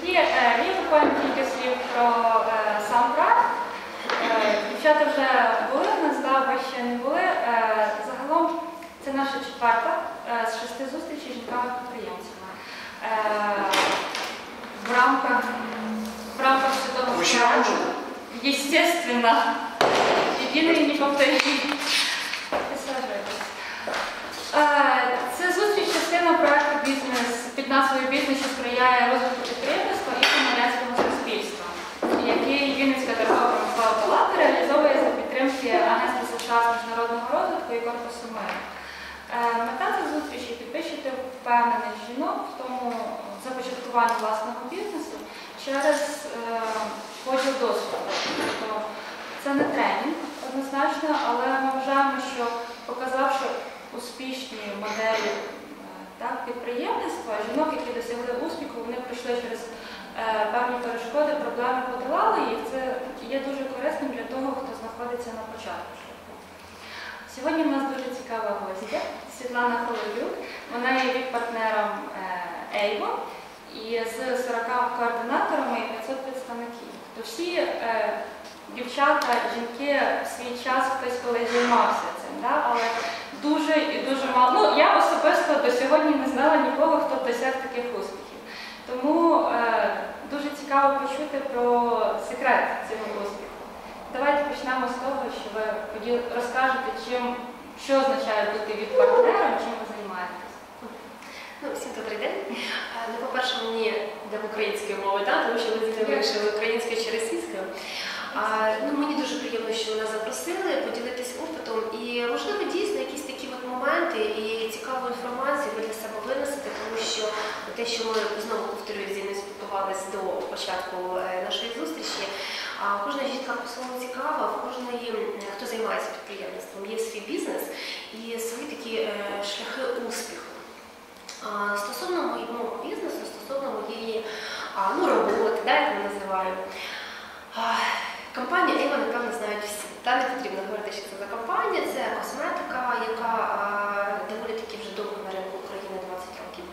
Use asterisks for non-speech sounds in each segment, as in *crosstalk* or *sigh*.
Тоді е, мені буквально кілька слів про е, сам проект. Е, Дівчата вже були в нас, ви ще не були. Е, Загалом це наша четверта е, з шести зустрічей з жінками-підприємцями. Е, В рамках в рамках святого проекту, естественно, єдиний неповторний. Присаджуйтесь. Е, Це зустріч частина проекту під назвою Бізнес, що сприяє розвитку підприємництва і громадянського суспільства, який Вінницька торгова промислова палата реалізовує за підтримки Агентства США з міжнародного розвитку і корпусу миру. Е, Мета цих зустрічей підвищити впевненість жінок в тому започаткуванні власного бізнесу через е, поділ досвіду. Тобто це не тренінг однозначно, але ми вважаємо, що показавши успішні моделі так, підприємництва, жінок, які досягли успіху, вони пройшли через е, певні перешкоди, проблеми подолали їх. Це є дуже корисним для того, хто знаходиться на початку шляху. Сьогодні в нас дуже цікава гостя Світлана Холодюк. Вона є партнером Ейво і з 40 координаторами і 500 представників. То всі е, дівчата, жінки в свій час хтось колись займався цим, да? але дуже і дуже мало. Ну, я особисто до сьогодні не знала нікого, хто досяг таких успіхів. Тому е, дуже цікаво почути про секрет цього успіху. Давайте почнемо з того, що ви розкажете, чим, що означає бути від партнером, чим ви займаєтесь. Ну, всім добрий день. Е, Ну, по-перше, мені йдемо українською мовою, да, тому що ви діти вирішили українською чи російською. А, ну, мені дуже приємно, що мене запросили поділитися опитом. І можливо дійсно якісь моменти і цікаву інформацію ви для себе винесете, тому що те, що ми знову повторюю, з Інною спілкувалися до початку е, нашої зустрічі. Кожна жінка по-своєму цікава, в кожної, хто займається підприємництвом, є свій бізнес і свої такі е, шляхи успіху. Стосовно моєго бізнесу, стосовно моєї ну, роботи, да, як ми називаємо. А, Компанія Eva, напевно, знають всі. Та не потрібно говорити, що це за компанія, це косметика, яка доволі таки вже довго на ринку України 20 років.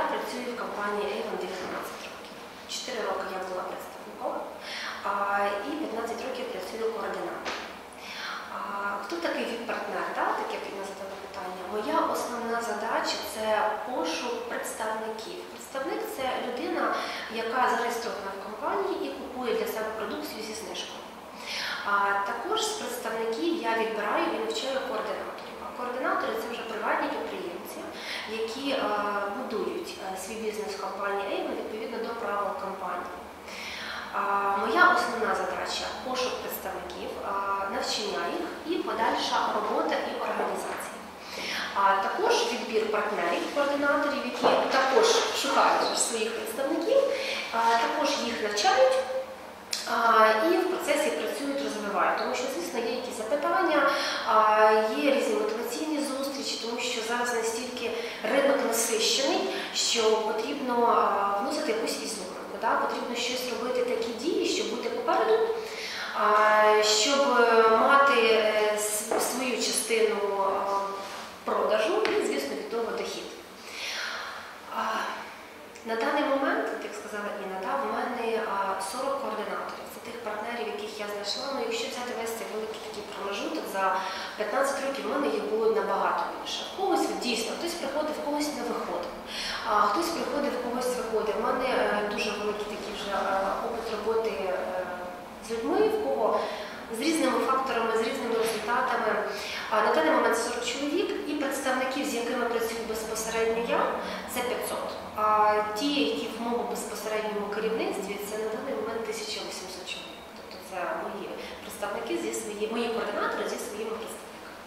Я працюю в компанії Avon 19 років. 4 роки я була представником, і 15 років працюю координатором. Хто такий від-партнер? Да? Таке як ви задали питання. Моя основна задача це пошук представників. Представник це людина, яка зареєстрована в компанії і купує для себе продукцію зі знижкою. А також з представників я відбираю і навчаю координаторів. А координатори це вже приватні підприємці, які е, будують е, свій бізнес компанії Avon відповідно до правил компанії. Моя основна задача пошук представників, навчання їх і подальша робота і організація. А також відбір партнерів, координаторів, які також шукають своїх представників, також їх навчають і в процесі працюють, розвивають. Тому що, звісно, є якісь запитання, є різні мотиваційні зустрічі, тому що зараз настільки ринок насищений, що потрібно вносити якусь ізюминку. Да? Потрібно щось робити такі дії, щоб бути попереду, щоб е, мати е, свою частину продажу і, звісно, від того дохід. На даний момент, як сказала Інна, да, в мене а, 40 координаторів. Тих партнерів, яких я знайшла. Ну, якщо взяти весь цей великий такий промежуток, за 15 років в мене їх було набагато більше. Когось дійсно, хтось приходив, в когось не виходив. А хтось приходив, в когось виходив. У мене е, дуже великий такий вже е, опит роботи е, з людьми, в кого з різними факторами, з різними результатами. На даний момент 40 чоловік і представників, з якими працюю безпосередньо я, це 500. А ті, які в моєму безпосередньому керівництві, це на даний момент 1800 чоловік. Тобто це мої представники зі свої, мої координатори зі своїми представниками.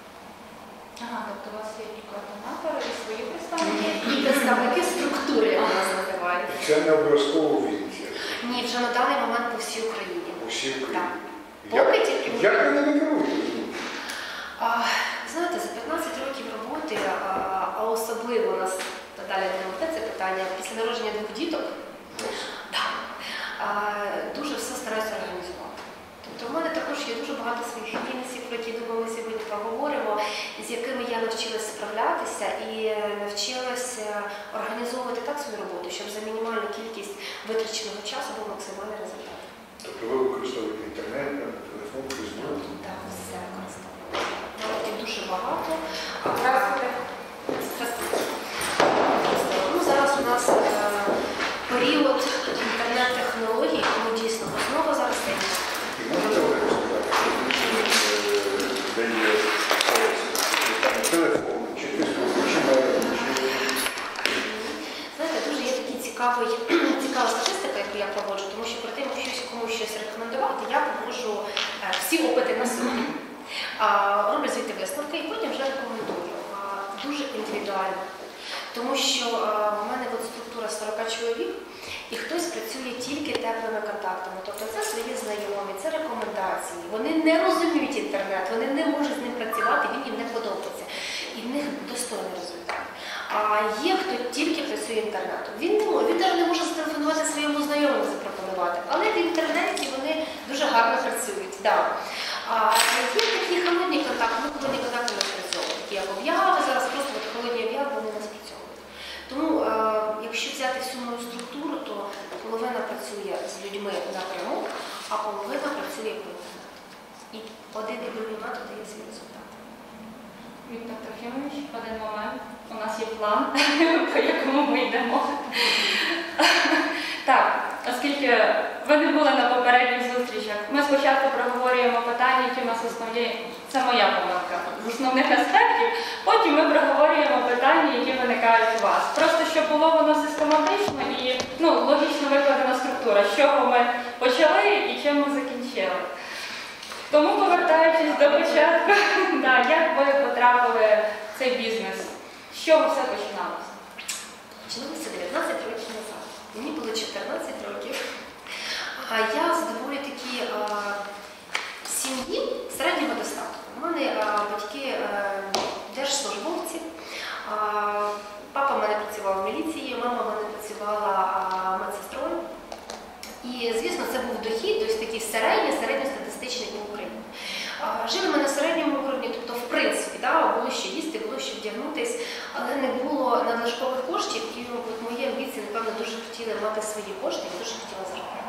Ага, тобто у вас є і координатори, і свої представники. І представники структури, як нас називають. Це не обов'язково в Вінниці. Ні, вже на даний момент по всій Україні. Усі в Так. Україні. Поки Як, тільки як ви не керуєте? Знаєте, за 15 років роботи, а, а особливо у нас далі не це питання після народження двох діток, да, дуже все стараюся організувати. Тобто в мене також є дуже багато своїх бізнесів, про які думаю, ми сьогодні поговоримо, з якими я навчилася справлятися і е, навчилася організовувати так свою роботу, щоб за мінімальну кількість витраченого часу був максимальний результат. Тобто ви використовуєте інтернет, телефон, фейсбук. Так, все використовую. Навіть дуже багато. Ну, зараз у нас е, період інтернет-технологій, опити на собі. Роблю звідти висновки і потім вже рекомендую. Дуже індивідуально. Тому що в мене от структура 40 чоловік, і хтось працює тільки теплими контактами. Тобто це свої знайомі, це рекомендації. Вони не розуміють інтернет, вони не можуть з ним працювати, він їм не подобається. І в них достойний результат. А є хто тільки працює інтернетом. Він не може, він навіть не може зателефонувати своєму знайомому запропонувати, але в інтернеті вони дуже гарно працюють. Да. А є такі холодні контакти, ну холодні контакти не спрацьовують, такі як обяви, зараз просто от холодні обяви вони не спрацьовують. Тому, а, якщо взяти всю мою структуру, то половина працює з людьми напряму, а половина працює по. І один і другий метод дає свій результат. Віктор Трохимович, один момент. У нас є план, *laughs* по якому ми йдемо. *laughs* Так, оскільки ви не були на попередніх зустрічах, ми спочатку проговорюємо питання, які у нас основні, це моя помилка з основних аспектів, потім ми проговорюємо питання, які виникають у вас. Просто щоб було воно систематично і ну, логічно викладена структура, з чого ми почали і чим ми закінчили. Тому, повертаючись до початку, *laughs* да, як ви потрапили в цей бізнес? З чого все починалося? Починалося 19 років назад. Мені було 14 років. А я з доволі такі сім'ї середнього достатку. У мене а, батьки а, держслужбовці. А, папа в мене працював в міліції, мама в мене працювала медсестрою. І, звісно, це був дохід, тобто такий середній. А, Жили ми на середньому уровні, тобто, в принципі, да, було що їсти, було що вдягнутись, але не було надлишкових коштів, і от мої амбіції, напевно, дуже хотіли мати свої кошти і дуже хотіла заробляти.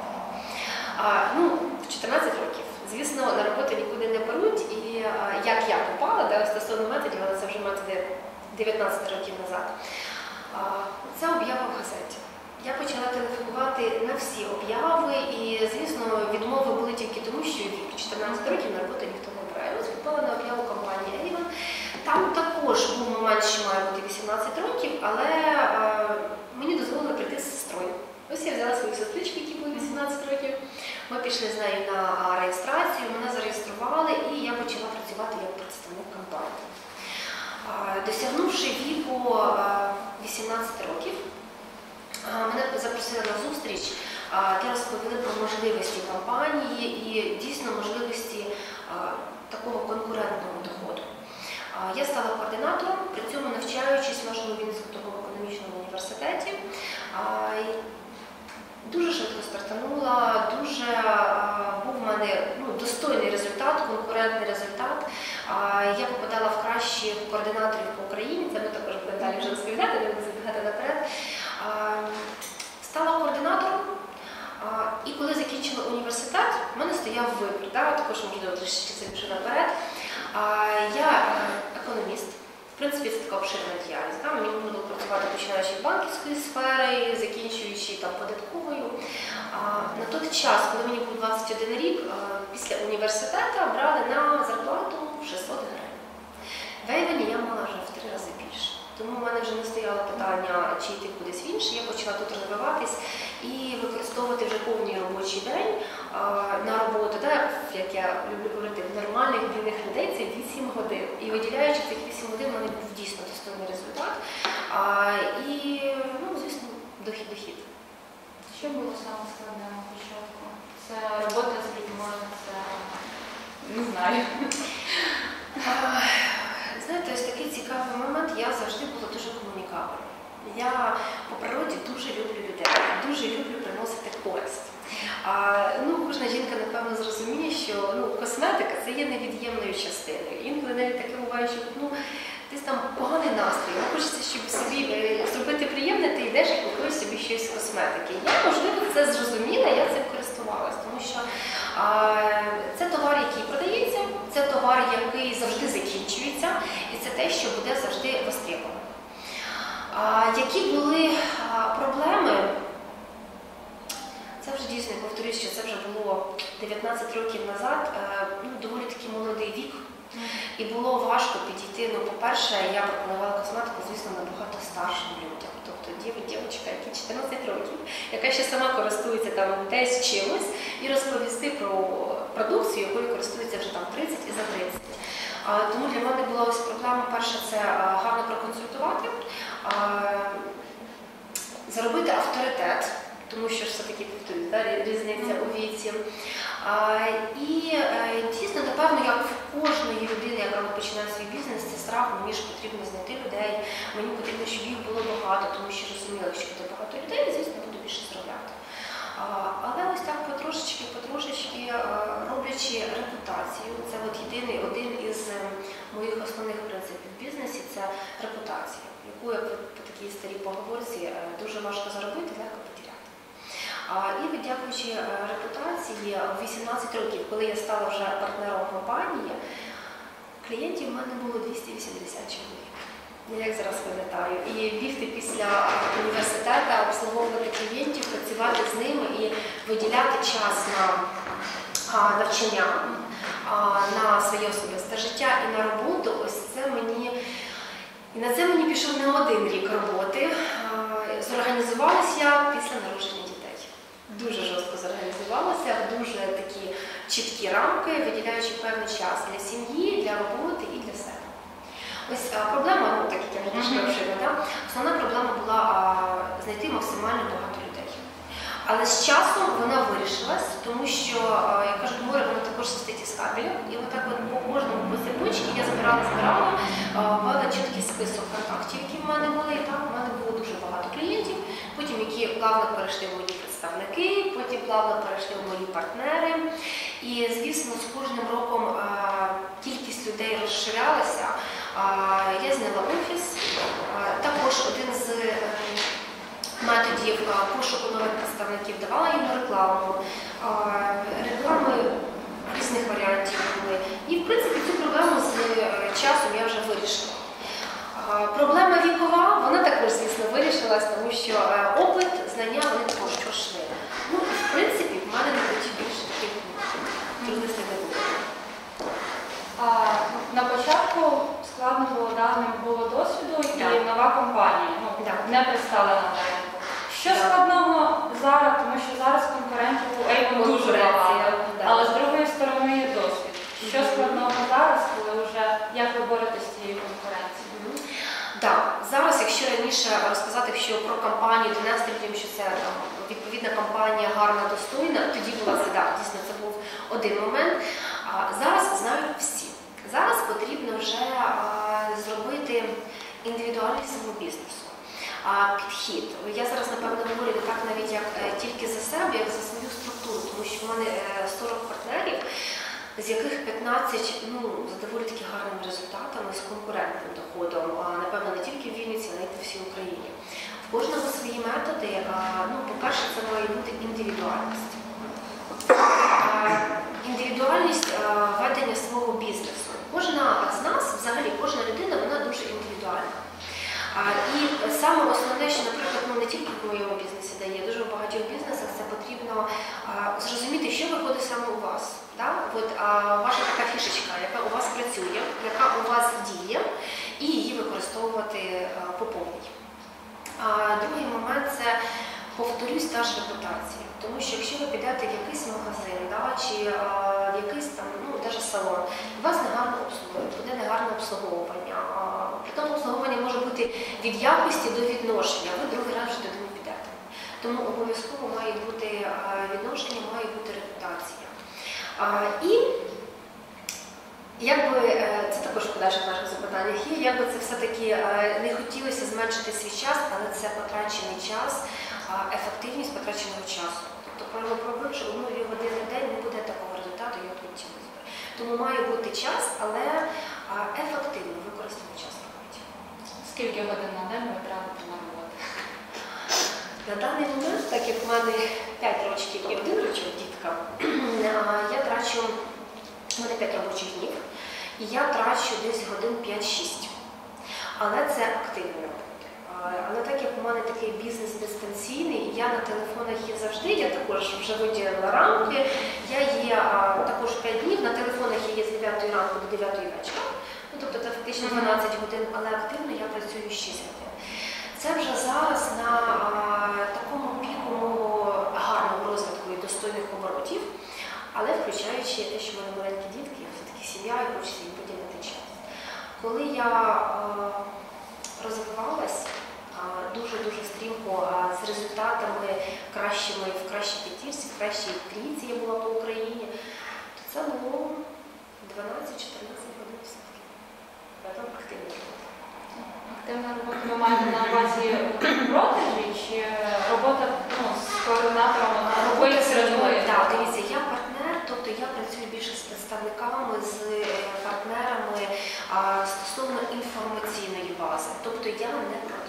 Ну, в 14 років. Звісно, на роботу нікуди не беруть, і а, як я попала да, стосовно методів, але це вже методи 19 років назад. А, це об'ява в газеті. Я почала телефонувати на всі обяви, і, звісно, відмови були тільки тому, що вік 14 років на роботу ніхто не брає. Попала на об'яву компанії Avon. Там також був момент, що має бути 18 років, але е, мені дозволили прийти з сестрою. Ось я взяла свою сестричку, якій було 18 років. Ми пішли з нею на реєстрацію, мене зареєстрували, і я почала працювати як представник компанії. А, Досягнувши віку а, 18 років, а, Мене запросили на зустріч, де розповіли про можливості компанії і дійсно можливості такого конкурентного доходу. Я стала координатором, при цьому навчаючись в нашому Вінницькому торгово-економічному університеті. Дуже швидко стартанула, дуже був в мене ну, достойний результат, конкурентний результат. Я попадала в кращих координаторів по Україні, це ми також будемо далі вже розповідати, не буду забігати наперед. Стала координатором, і коли закінчила університет, в мене стояв вибір, да, також можливо це більше наперед. Я е, економіст, в принципі, це така обширна діяльність. Да? Мені було працювати починаючи з банківської сфери, закінчуючи там податковою. На той час, коли мені був 21 рік, після університету брали на зарплату 600 гривень. В я мала вже в три рази більше. Тому в мене вже не стояло питання, чи йти кудись в інше. Я почала тут розвиватись і використовувати вже повний робочий день а, на роботу, так, як я люблю говорити, в нормальних вільних людей це 8 годин. І виділяючи цих 8 годин, в мене був дійсно достойний результат. А, і, ну, звісно, дохід дохід. Що було саме складне на початку? Це робота з людьми, це не знаю. Знаєте, ось такий цікавий момент. Я завжди була дуже комунікабельна. Я по природі дуже люблю людей, дуже люблю приносити користь. А, ну, кожна жінка, напевно, зрозуміє, що ну, косметика це є невід'ємною частиною. Інколи навіть таке буває, що ну, десь там поганий настрій. Ну, хочеться, щоб собі е, зробити приємне, ти йдеш і купуєш собі щось косметики. Я, можливо, це зрозуміла, я цим користувалась, тому що а, це товар, який продається, це товар, який завжди закінчується, і це те, що буде завжди востребовано. Які були а, проблеми? Це вже дійсно повторюсь, що це вже було 19 років назад, е, ну, доволі такий молодий вік. І було важко підійти. Ну, по-перше, я пропонувала косметику, звісно, набагато старшим людям. Тобто дів- дівчинка, яка 14 років, яка ще сама користується там десь чимось, і розповісти про продукцію, якою користується вже там 30 і за 30. А, тому для мене була ось проблема. Перше, це гарно проконсультувати, а, заробити авторитет, тому що все-таки повторюю, різниця у віці. А, і е, дійсно, напевно, в кожної людини, яка починає свій бізнес, це страх, мені ж потрібно знайти людей, мені потрібно, щоб їх було багато, тому що розуміла, що буде багато людей, звісно, буду більше заробляти. А, але ось так потрошечки, потрошечки е, роблячи репутацію, це от єдиний один із е, моїх основних принципів в бізнесі це репутація, яку як по такій старій поговорці е, дуже важко заробити, легко І дякуючи е, репутації, в 18 років, коли я стала вже партнером компанії, клієнтів в мене було 280 чоловік. Я як зараз пам'ятаю. І бігти після університету, обслуговувати клієнтів, працювати з ними і виділяти час на навчання, на своє особисте життя і на роботу, ось це мені. І на це мені пішов не один рік роботи. Зорганізувалася я після народження. Дуже жорстко зорганізувалася, в дуже такі чіткі рамки, виділяючи певний час для сім'ї, для роботи і для себе. Ось а, проблема, ну так як я вже розширила, да? основна проблема була а, знайти максимально багато людей. Але з часом вона вирішилась, тому що, а, як кажуть, море воно також состоїть із кабелів. І отак от по кожному по цепочці я збирала, збирала, мала чіткий список контактів, які в мене були. І так, в мене було дуже багато клієнтів, потім які плавно перейшли в мої представники, потім плавно перейшли в мої партнери. І, звісно, з кожним роком а, кількість людей розширялася. А, Я зняла офіс. А, Також один з е, методів пошуку нових представників давала їм рекламу, реклами різних варіантів були. І, в принципі, цю проблему з е, часом я вже вирішила. Проблема вікова, вона також, звісно, вирішилась, тому що е, опит, знання вони також пройшли. Ну, в принципі, в мене на путі більше таких трудностей не було. На початку складно було даним було досвіду і Так. нова компанія ну, Так. не представлена на ринку. Що Так. складного зараз, тому що зараз конкурентів у Avon дуже багато, але з другої сторони є досвід. Що складного зараз, коли вже як ви боретесь? Так, зараз, якщо раніше розказати що про компанію донести людям, що це там, відповідна компанія гарна, достойна, тоді була це да, дійсно це був один момент. А зараз знають всі. Зараз потрібно вже а, зробити індивідуальність свого бізнесу. А, підхід. Я зараз напевно говорю не так навіть як е, тільки за себе, як за свою структуру, тому що в мене е, 40 партнерів, з яких 15 ну, з доволі таки гарними результатами, з конкурентним доходом, напевно не тільки в Вінниці, але й по всій Україні. В кожного свої методи. Ну, по-перше, це має бути індивідуальність. Індивідуальність ведення свого бізнесу. Кожна з нас, взагалі, кожна людина, вона дуже індивідуальна. І саме основне, що, наприклад, ну не тільки в моєму бізнесі дає, дуже в багатьох бізнесах це потрібно зрозуміти, що виходить саме у вас. Да? От, а, ваша така фішечка, яка у вас працює, яка у вас діє, і її використовувати по повній. Другий момент це повторюсь та ж репутація. Тому що якщо ви підете в якийсь магазин да, чи а, в якийсь там, ну, салон, вас негарно обслуговують, буде негарне обслуговування. При тому обслуговування може бути від якості до відношення, ви другий раз вже туди не підете. Тому обов'язково має бути відношення, має бути репутація. І Якби е, це також в подальших наших запитаннях є, як би це все-таки е, не хотілося зменшити свій час, але це потрачений час, ефективність потраченого часу. Тобто правило пробив, що одну-дві години в день не буде такого результату, як хотілося б. Тому має бути час, але ефективно використаний час роботі. Скільки годин на день ви тратите на роботу? На даний момент, так як в мене 5 років і один рочок дітка, а, *clears throat* я трачу, в мене 5 робочих днів, і я трачу десь годин 5-6. Але це активна робота. Але так як у мене такий бізнес дистанційний, я на телефонах є завжди, я також вже виділила рамки, я є а, також 5 днів, на телефонах я є з 9 ранку до 9 вечора, ну, тобто це фактично 12 годин, але активно я працюю 6 годин. Це вже зараз на а, такому піку мого достойних оборотів, але включаючи те, що в мене маленькі дітки, я все-таки сім'я і хочеться їм поділити час. Коли я а, розвивалась дуже-дуже стрімко з результатами кращими в кращій п'ятірці, в кращій трійці я була по Україні, то це було 12-14 годин все-таки. Це активна робота. Активна робота ви маєте на увазі *clears throat* продажі чи робота ну, з координатором середової? Так, дивіться, я партнер, тобто я працюю більше з представниками, з е, партнерами стосовно інформаційної бази. Тобто я не.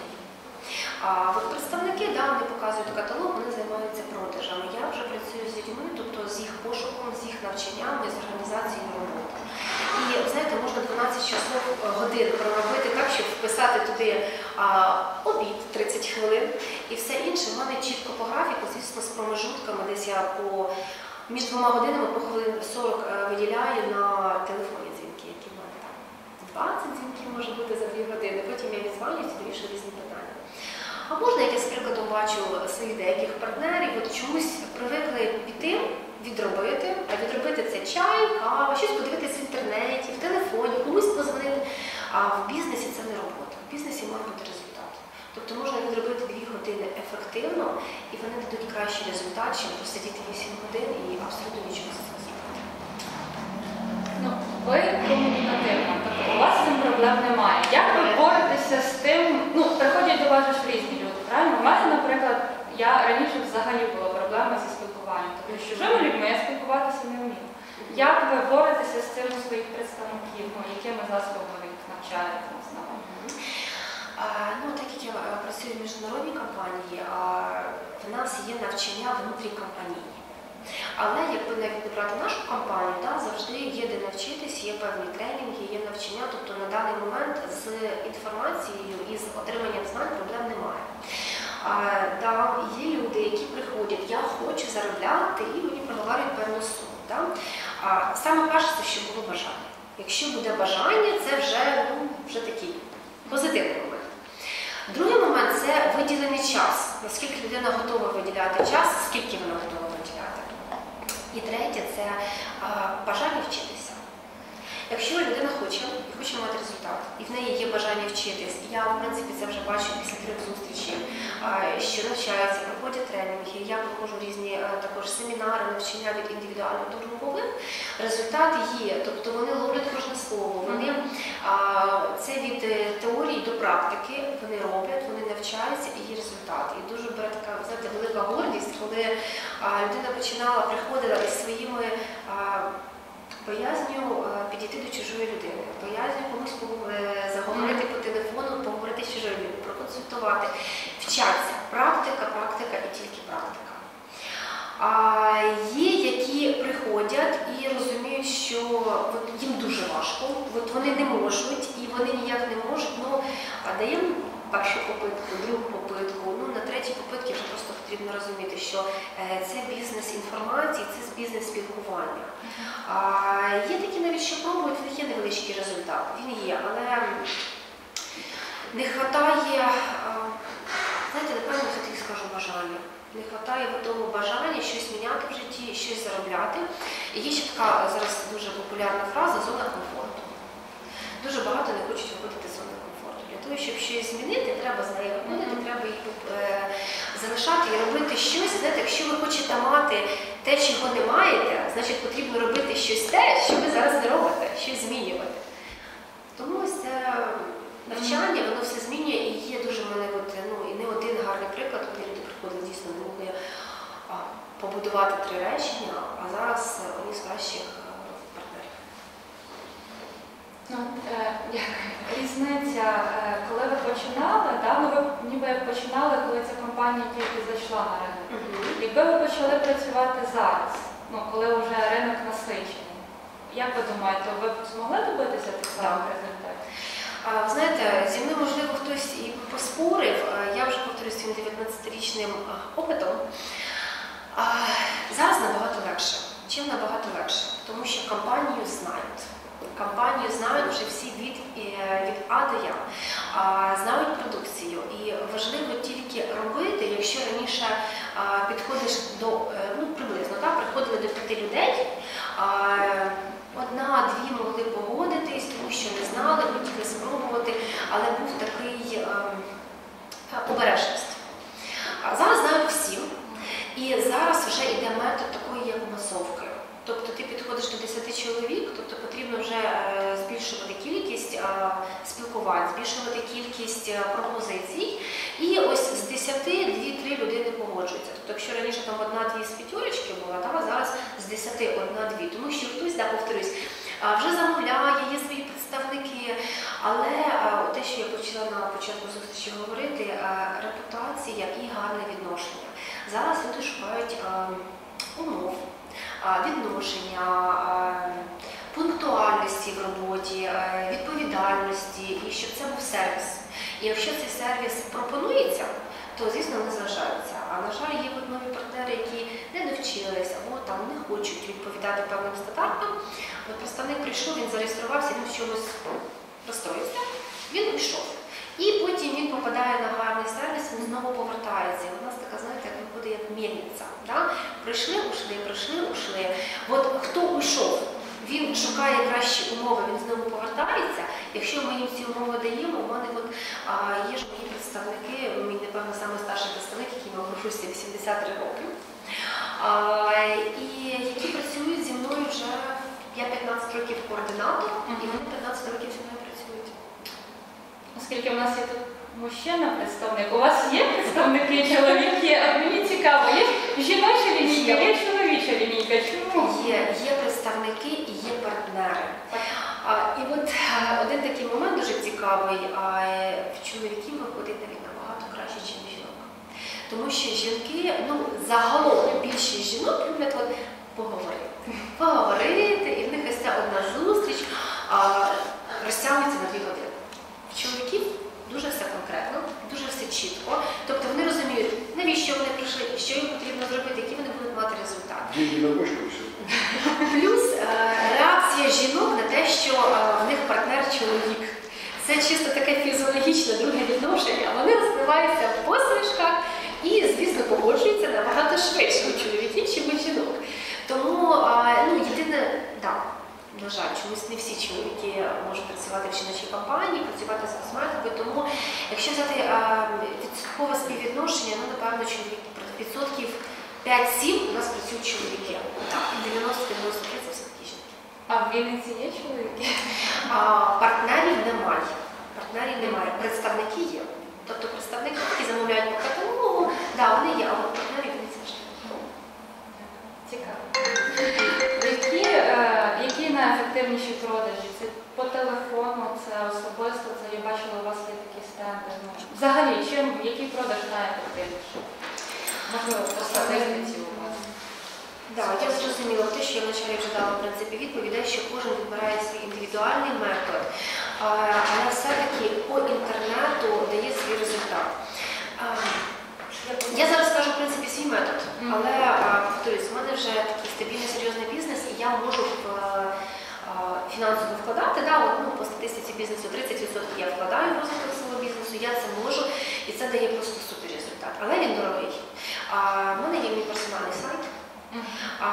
А от представники, да, вони показують каталог, вони займаються продажами. Я вже працюю з людьми, тобто з їх пошуком, з їх навчанням з організацією роботи. І знаєте, можна 12 часов е, годин проробити так, щоб вписати туди а, обід 30 хвилин і все інше. В мене чітко по графіку, звісно, з промежутками, десь я по між двома годинами по хвилин 40 е, виділяю на телефонні дзвінки, які в мене там 20 дзвінків може бути за 2 години. Потім я відзванююся і вирішую різні питання. А можна, я з бачу своїх деяких партнерів, от чомусь привикли піти, відробити, а відробити це чай, кава, щось подивитися в інтернеті, в телефоні, комусь позвонити. А в бізнесі це не робота. В бізнесі має бути результат. Тобто можна відробити дві години ефективно, і вони дадуть кращий результат, чим посидіти 8 годин і абсолютно нічого з цим зробити. Ну, ви проблем немає. Як ви боретеся з тим, ну, приходять до вас різні люди, правильно? У мене, наприклад, я раніше взагалі була проблема зі спілкуванням, тобто з чужими людьми я спілкуватися не вміла. Як ви боретеся з цим у своїх представників, ну, якими засобами ви їх навчаєте? Ну, так як я е, працюю в міжнародній компанії, в нас є навчання внутрікомпанійні. Але якби навіть не брати нашу компанію, да, завжди є де навчитись, є певні тренінги, є навчання. Тобто на даний момент з інформацією і з отриманням знань проблем немає. А, да, є люди, які приходять, я хочу заробляти, і мені проговорюють певну суму. Да? А, саме перше, щоб було бажання. Якщо буде бажання, це вже, ну, вже такий позитивний момент. Другий момент це виділений час. Наскільки людина готова виділяти час, скільки вона готова. І третє це бажання вчитися. Якщо людина хоче і хоче мати результат, і в неї є бажання вчитись, я в принципі це вже бачу після трьох зустрічей, що навчаються, проходять тренінги, я проходжу різні також семінари, навчання від індивідуальних до групових, результат є, тобто вони ловлять кожне слово, вони це від е, теорії до практики, вони роблять, вони навчаються і є результат. І дуже бере така знаєте, велика гордість, коли людина починала, приходила із своїми боязню підійти до чужої людини, боязню комусь е, заговорити по телефону, поговорити з чужою людиною, проконсультувати, вчаться. Практика, практика і тільки практика. А є, які приходять і розуміють, що от їм дуже важко, от вони не можуть і вони ніяк не можуть. Ну даємо першу попитку, другу попитку. Ну на третій попитці вже просто потрібно розуміти, що е, це бізнес інформації, це бізнес спілкування. А є такі навіть, що пробують, в них є невеличкий результат. Він є, але не вистачає, знаєте, напевно, все-таки скажу бажання. Не вистачає того бажання щось міняти в житті, щось заробляти. І є ще така зараз дуже популярна фраза зона комфорту. Дуже багато не хочуть виходити з зони того, щоб щось змінити, треба з неї виходити, треба її е, залишати і робити щось. Знаєте, якщо ви хочете мати те, чого не маєте, значить потрібно робити щось те, що ви зараз не робите, щось змінювати. Тому ось це навчання, воно все змінює і є дуже в мене от, ну, і не один гарний приклад, коли люди приходили дійсно не могли побудувати три речення, а зараз одні з кращих. Ну, е, дякую. Різниця, е, коли ви починали, да? ну ви ніби починали, коли ця компанія тільки зайшла на ринок. Якби ви почали працювати зараз, ну коли вже ринок насичений, як ви думаєте, ви б змогли добитися тих самих результатів? Ви знаєте, зі мною, можливо, хтось і поспорив. Я вже повторюю своїм 19-річним опитом. Зараз набагато легше. Чим набагато легше? Тому що компанію знають. Компанію знають вже всі від, е, від А до Я. Знають продукцію. І важливо тільки робити, якщо раніше підходиш до е, ну, приблизно, так, приходили до п'яти людей. Одна-дві могли погодитись, тому що не знали, хотіли спробувати, але був такий е, обережність. Зараз знають всі. І зараз вже йде метод такої як масовки. Тобто ти підходиш до 10 чоловік, тобто потрібно вже е, збільшувати кількість е, спілкувань, збільшувати кількість е, пропозицій. І ось з 10 2-3 людини погоджуються. Тобто, якщо раніше там одна-дві з п'ятерочки була, там, зараз з 10 одна-дві. Тому що хтось, да, повторюсь, вже замовляє, є свої представники. Але те, що я почала на початку зустрічі говорити, репутація і гарне відношення. Зараз люди шукають умов, а, відношення, пунктуальності в роботі, відповідальності, і щоб це був сервіс. І якщо цей сервіс пропонується, то звісно не зважаються. А на жаль, є нові партнери, які не навчилися або там не хочуть відповідати певним стандартам. От представник прийшов, він зареєструвався, він в чомусь розстроївся, він пішов. І потім він попадає на гарний сервіс, він знову повертається. І у нас така, знаєте, як виходить як мельниця. Да? Прийшли, ушли, прийшли, ушли. От хто уйшов, він шукає кращі умови, він знову повертається. Якщо ми їм ці умови даємо, у мене от, а, є ж мої представники, мій, напевно, самий старший представник, який мав грошусі 83 роки, а, і які працюють зі мною вже я 15 років координатор, і вони 15 років зі мною працюють. Оскільки в нас є тут мужчина представник, у вас є представники чоловіки? А мені цікаво, є жіноча лінійка, є чоловіча лінійка. Чому? Є, є представники і є партнери. А, і от е, один такий момент дуже цікавий, а, е, в чоловіків виходить навіть набагато краще, ніж в жінок. Тому що жінки, ну загалом більшість жінок люблять от поговорити. Поговорити, і в них ось ця одна зустріч а, розтягується на дві години. В чоловіків дуже все конкретно, дуже все чітко. Тобто вони розуміють, навіщо вони прийшли, що їм потрібно зробити, які вони будуть мати результати. *laughs* Плюс е, реакція жінок на те, що е, в них партнер чоловік. Це чисто таке фізіологічне друге відношення. Вони розкриваються в посмішках і, звісно, погоджуються набагато швидше у чоловіків, ніж у жінок. Тому е, ну, єдине, так, на жаль, чомусь не всі чоловіки можуть працювати в жіночій компанії, працювати з косметикою. Тому, якщо взяти відсоткове співвідношення, ну, напевно, чоловік відсотків 5-7 у нас працюють чоловіки. Так, 90-93 це все-таки жінки. А в Вінниці є чоловіки? А партнерів немає. Партнерів немає. Представники є. Тобто представники, які замовляють по каталогу, да, вони є, але партнерів не завжди. Цікаво. Які, е, які найефективніші продажі? Це по телефону, це особисто, це я бачила, у вас є такі стенди. Ну, взагалі, чим, який продаж найефективніший? Можливо, по статистиці у вас. Так, я зрозуміла те, що я вначалі вже дала в принципі відповідь, що кожен вибирає свій індивідуальний метод, але все-таки по інтернету дає свій результат. Я зараз скажу в принципі свій метод, але повторюсь, у мене вже такий стабільний серйозний бізнес, і я можу в фінансово вкладати. Да, от, ну, по статистиці бізнесу 30% я вкладаю в розвиток свого бізнесу, я це можу, і це дає просто супер результат. Але він дорогий. А, в мене є мій персональний сайт. А,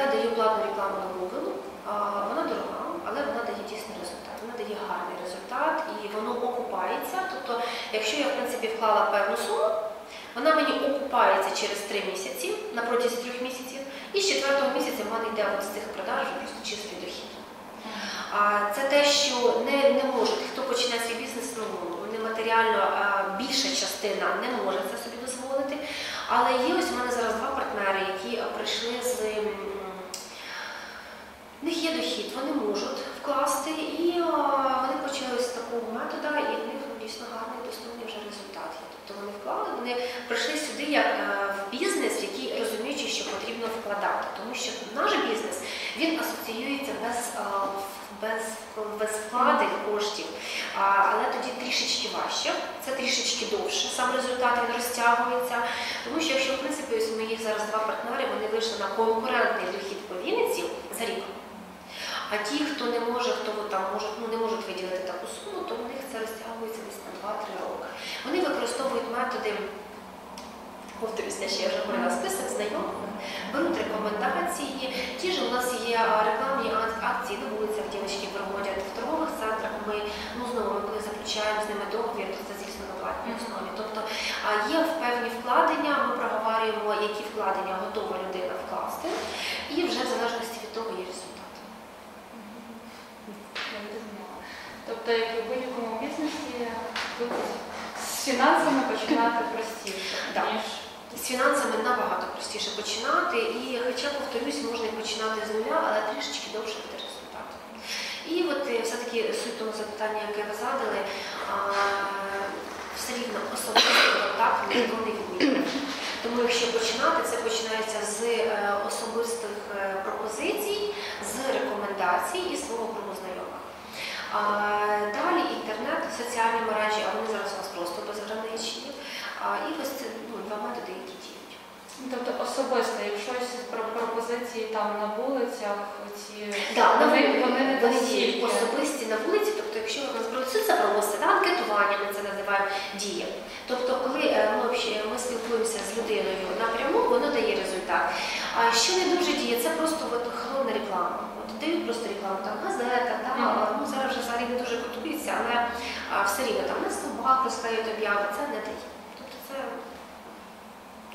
я даю платну рекламу на Google. А, вона дорога, але вона дає дійсний результат. Вона дає гарний результат і воно окупається. Тобто, якщо я в принципі вклала певну суму, вона мені окупається через три місяці на протязі 3 місяців, і з четвертого місяця в мене йде з цих продаж, просто чистий дохід. А це те, що не не можуть, хто починає свій бізнес, ну нематеріально більша частина не може це собі дозволити. Але є ось у мене зараз два партнери, які прийшли з в них є дохід, вони можуть вкласти, і а, вони почали з такого методу, і в них ну, дійсно гарний доступний вже результат. Тобто вони вклали вони прийшли сюди як е, в бізнес, який розуміючи, що потрібно вкладати, тому що наш бізнес він асоціюється без е, без, без вкладень коштів, але тоді трішечки важче, це трішечки довше, сам результат він розтягується. Тому що, якщо в принципі ось мої зараз два партнери вони вийшли на конкурентний дохід по Вінниці за рік. А ті, хто не може, хто там може, ну, не можуть виділити таку суму, то у них це розтягується десь на 2-3 роки. Вони використовують методи, повторюсь, я ще вже говорила, список знайомих, беруть рекомендації. Ті ж у нас є рекламні акції на вулицях, дівчатки проводять в торгових центрах. Ми ну знову ми коли заключаємо з ними договір, то це звісно на платній основі. Тобто є певні вкладення, ми проговорюємо, які вкладення готова людина вкласти, і вже в залежності від того є результат. Я зрозуміла. Тобто, як і в будь-якому бізнесі, тут з фінансами починати простіше, Так. ніж З фінансами набагато простіше починати, і хоча, повторюсь, можна і починати з нуля, але трішечки довше буде результат. І от е, все-таки суть того запитання, яке ви задали, а, все рівно особистий контакт ніхто не відмінює. Тому якщо починати, це починається з е, особистих е, пропозицій, з рекомендацій і свого знайомих. А, Далі інтернет, соціальні мережі, а вони зараз у нас просто безграничні. А, І ось це ну, два методи, які діють. Ну, Тобто особисто, якщо про пропозиції там на вулицях, ці Да, вони, вони не вони діють особисті на вулиці, тобто якщо у нас просто да, анкетування, ми це називаємо дія. Тобто, коли е, ми, ми спілкуємося з людиною напряму. А що не дуже діє, це просто от, холодна реклама. От дають просто рекламу, там газета, да, Мгм. ну зараз вже взагалі не дуже котується, але а, все рівно там на стовбах розклеють обяви, це не дає. Тобто це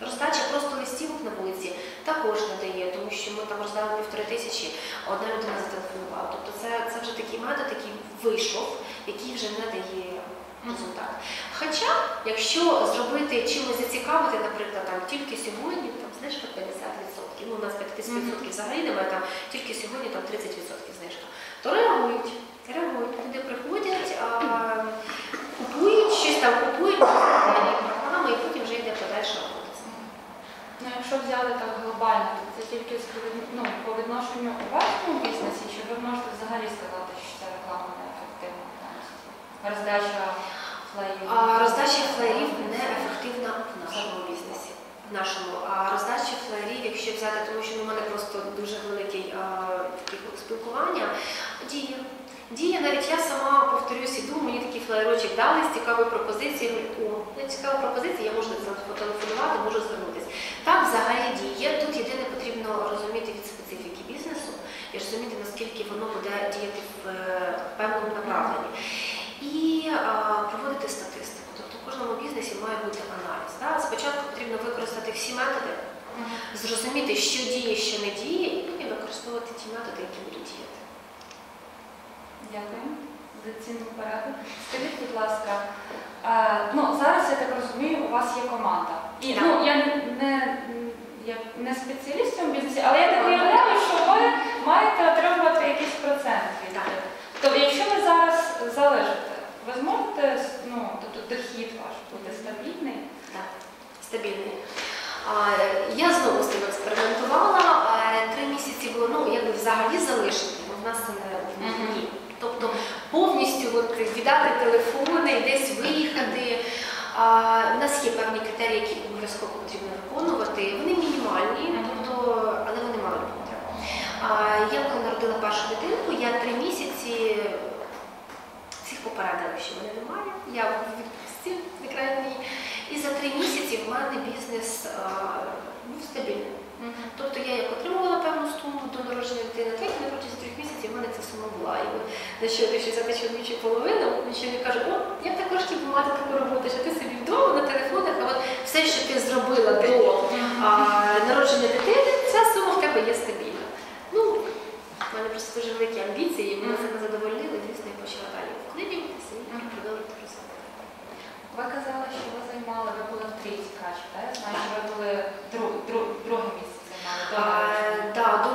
Роздача просто листівок на вулиці також не дає, тому що ми там роздали півтори тисячі, а одна людина зателефонувала. Тобто це, це вже такий метод, який вийшов, який вже не дає результат. Хоча, якщо зробити чимось зацікавити, наприклад, там тільки сьогодні там знижка 50%, ну у нас 50% взагалі немає, там тільки сьогодні там 30% знижка, то реагують. Реагують, люди приходять, а, купують, щось там купують, програми, і потім вже йде подальша робота. Ну, якщо взяти так глобально, то це тільки з ну, по відношенню у вашому бізнесі, чи ви можете взагалі сказати, що це реклама неефективна в даності? Роздача флеїв? А роздача флеєрів неефективна в нашому нашому. А роздача флеєрів, якщо взяти, тому що у мене просто дуже велике спілкування, діє. Діє, навіть я сама повторюсь, іду, мені такий флеєрочок дали з цікавою пропозицією. О, є цікава пропозиція, я можу потелефонувати, можу звернутися. Так взагалі діє. Тут єдине потрібно розуміти від специфіки бізнесу і розуміти, наскільки воно буде діяти в е, певному направленні. І а, проводити статистику. Кожному бізнесі має бути аналіз. Да? Спочатку потрібно використати всі методи, зрозуміти, що діє, що не діє, і використовувати ті методи, які будуть діяти. Дякую за цінну пораду. Скажіть, будь ласка, е, ну зараз я так розумію, у вас є команда. І ну я не, не, я не спеціаліст в цьому бізнесі, але я так уявляю, що ви маєте отримувати якийсь процент від Так. цього. Тобто, якщо ви зараз залежите, ви зможете ну, тобто дохід ваш буде стабільний? Так, стабільний. Я знову з тим експериментувала. Три місяці було ну, якби взагалі залишити, бо в нас це не ні. Тобто повністю от, віддати телефони, десь виїхати. У нас є певні критерії, які обов'язково потрібно виконувати. Вони мінімальні, тобто, але вони мають бути. Я коли народила першу дитинку, я три місяці всіх попередила, що мене немає. Я в відпустці. І за три місяці в мене бізнес був стабільний. Тобто я як отримувала певну суму до народження дитини, так і на протязі трьох місяців в мене ця сума була. І на що ти ще взяти чоловічу половину, начальник каже, о, я б також хотів мати таку роботу, що ти собі вдома на телефонах, а от все, що ти зробила до а, народження дитини, ця сума в тебе є стабільна. Ну, в мене просто дуже великі амбіції, і мене це не задовольнили, звісно, я почала далі і Мгм. продовжувати розвивати. Ви казали, що ви займали, ви були в трійці краще, так? Я знаю, що ви були друг, друг, друге місце займали. А, добре. да, до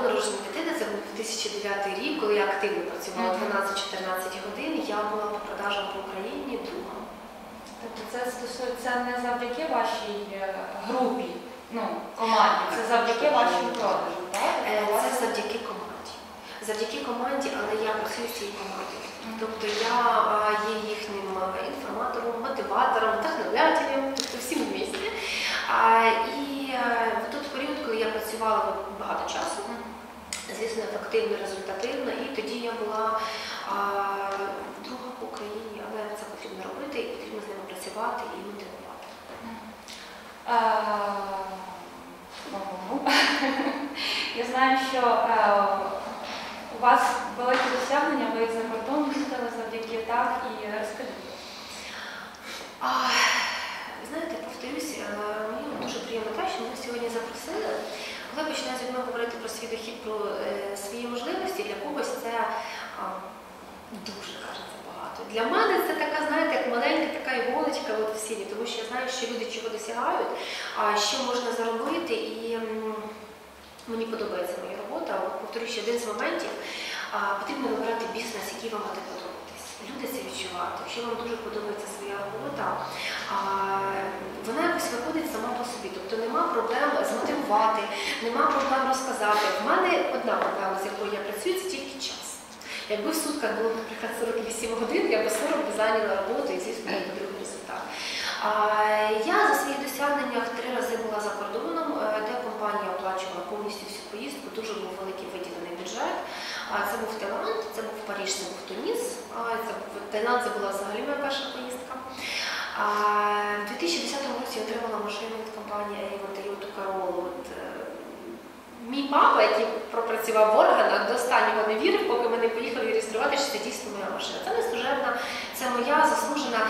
дитини це був 2009 рік, коли я активно працювала 12-14 годин. Я була по продажам по Україні друга. Тобто це стосується не завдяки вашій е, групі, ну, команді, це завдяки вашим продажам, так? Е, Це завдяки команді. завдяки команді, але я працюю з цією командою. Тобто я є їхнім інформатором, мотиватором, вдохновлятелем, тобто всім в місті. І е, в той період, коли я працювала багато часу, звісно, ефективно, результативно, і тоді я була друга по Україні, але це потрібно робити, і потрібно з ними працювати і мотивувати. Е. *laughs* Я знаю, що е, у вас великі досягнення, ви за кордон їздили завдяки так і розкажіть. Знаєте, повторюсь, е, мені дуже приємно те, що мене сьогодні запросили. Коли починаю зі мною говорити про свій дохід, про е, свої можливості, для когось це дуже кажеться багато. Для мене це така, знаєте, як маленька така іголочка в сілі, тому що я знаю, що люди чого досягають, що можна заробити, і мені подобається моя робота. От, Повторюю, що один з моментів потрібно вибирати бізнес, який вам буде подобатись. Люди це відчувають. Якщо вам дуже подобається своя робота, вона якось виходить сама по собі. Тобто нема проблем змотивувати, нема проблем розказати. В мене одна проблема, з якою я працюю, це тільки час. Якби в сутках було, наприклад, 48 годин, я б 40 би зайняла роботу і, звісно, був другий результат. Я за свої досягненнях три рази була за кордоном, е, де компанія оплачувала повністю всю поїздку, дуже був великий виділений бюджет. Це був Таїланд, це був Париж, це був Туніс. А, Це була взагалі моя перша поїздка. В 2010 році я отримала машину від компанії Avon Toyota Corolla. Мій папа, який пропрацював в органах, до останнього не вірив, поки ми не поїхали реєструвати, що це дійсно моя машина. Це не служебна, це моя заслужена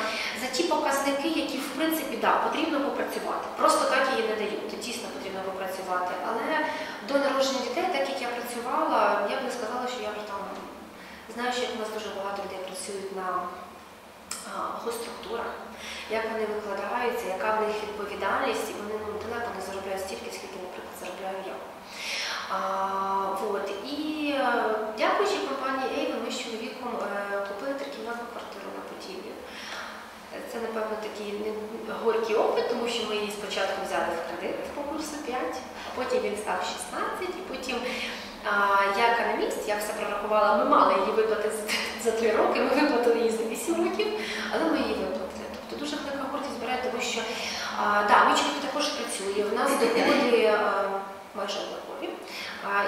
за ті показники, які в принципі да, потрібно попрацювати. Просто так її не дають. Дійсно потрібно попрацювати. Але до народження дітей, так як я працювала, я б не сказала, що я вже там знаю, що як у нас дуже багато людей працюють на госструктурах, як вони викладаються, яка в них відповідальність, і вони ну, далеко не заробляють стільки, скільки, наприклад, заробляю я. А, вот. І е, дякуючи компанії Avon, ми з чоловіком е, купили трикімнатну квартиру на Поділлі. Це, напевно, такий горький опит, тому що ми її спочатку взяли в кредит по курсу 5, а потім він став 16, і потім а, я економіст, я все прорахувала, ми мали її виплати *laughs* за 3 роки, ми виплатили її за 8 років, але ми її виплатили. Тобто дуже велика гордість бере, тому що а, мій чоловік також працює, в нас доходи майже однакові.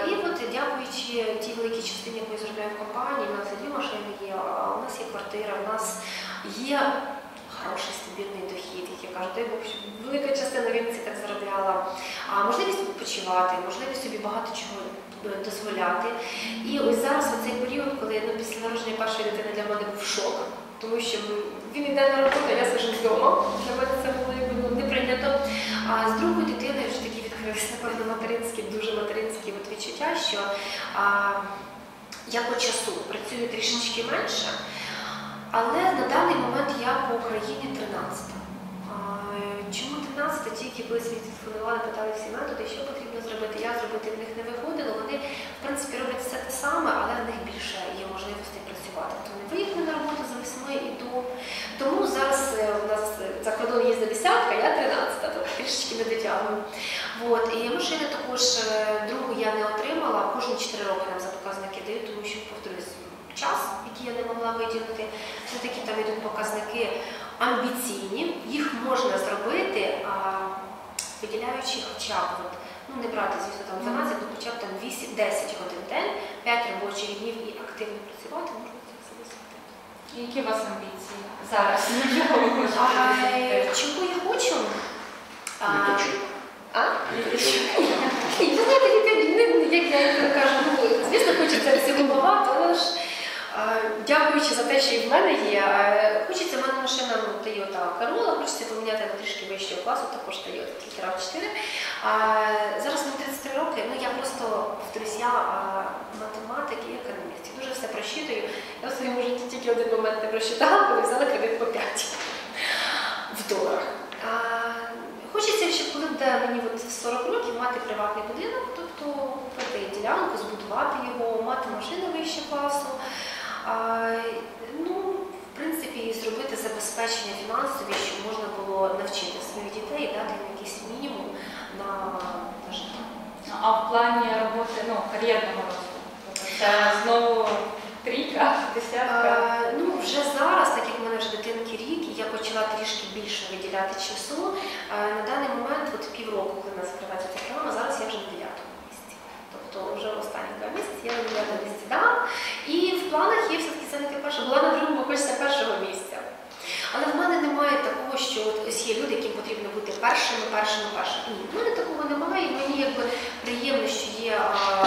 І от дякуючи тій великій частині, яку я заробляю в компанії, у нас дві машини є, у нас є квартира, у нас є хороший стабільний дохід, як я кажу, дай Бог, велика частина Вінниці так заробляла. А можливість відпочивати, можливість собі багато чого дозволяти. І ось зараз цей період, коли ну, після народження першої дитини для мене був шок, тому що він йде на роботу, а я сижу вдома. Для мене це було якби, ну, не прийнято. А з другою дитиною вже такі відкрилися, напевно, материнські, дуже материнські от відчуття, що а, я по часу працюю трішечки менше, але на даний момент я по Україні 13. Чому 13? Ті, які коли свій телефонували, питали всі методи, що потрібно зробити, як зробити, в них не виходило. Вони, в принципі, роблять все те саме, але в них більше є можливостей працювати. Вони виїхали на роботу за 8 і до. Тому зараз е, у нас е, за кордон їздить десятка, я 13, тобто трішечки не дотягую. От. І машини також е, другу я не отримала. Кожні 4 роки нам за показники дають, тому що, повторюсь, час, який я не могла виділити, все-таки там йдуть показники амбіційні, їх можна зробити, а, виділяючи хоча б, от, ну не брати, звісно, там 12, ну хоча б там 8, 10 годин в день, 5 робочих днів і активно працювати, можна це все досягти. Які у вас амбіції зараз? Чого ви хочете? Чого я хочу? А, а? Як я кажу, ну, звісно, хочеться всього багато, але ж дякуючи за те, що і в мене є. Хочеться в мене машина ну, Toyota Corolla, хочеться поміняти на трішки вищого класу, також Toyota тільки rav 4 А, Зараз мені 33 роки, ну я просто повторюсь, я математик і економіст. Дуже все просчитую. Я в своєму житті тільки один момент не просчитала, коли взяла кредит по 5 в доларах. Хочеться, щоб коли буде мені от в 40 років мати приватний будинок, тобто ділянку, збудувати його, мати машину вище класу. А, ну, в принципі, і зробити забезпечення фінансові, щоб можна було навчити своїх дітей і дати їм якийсь мінімум на, на життя. А в плані роботи, ну, кар'єрного розвитку? Це знову трійка, десятка. Е, Ну, вже зараз, так як в мене вже дитинки рік, я почала трішки більше виділяти часу. е, На даний момент, от півроку, коли у нас закривається програма, зараз я вже місці. Тобто вже останні два місяці я на дев'ятому місці. Да. І в планах є все-таки зайняти перше. Була на другому, хочеться першого місця. Але в мене немає такого, що от ось є люди, яким потрібно бути першими, першими, першими. Ні, в мене такого немає, і мені якби приємно, що є. а,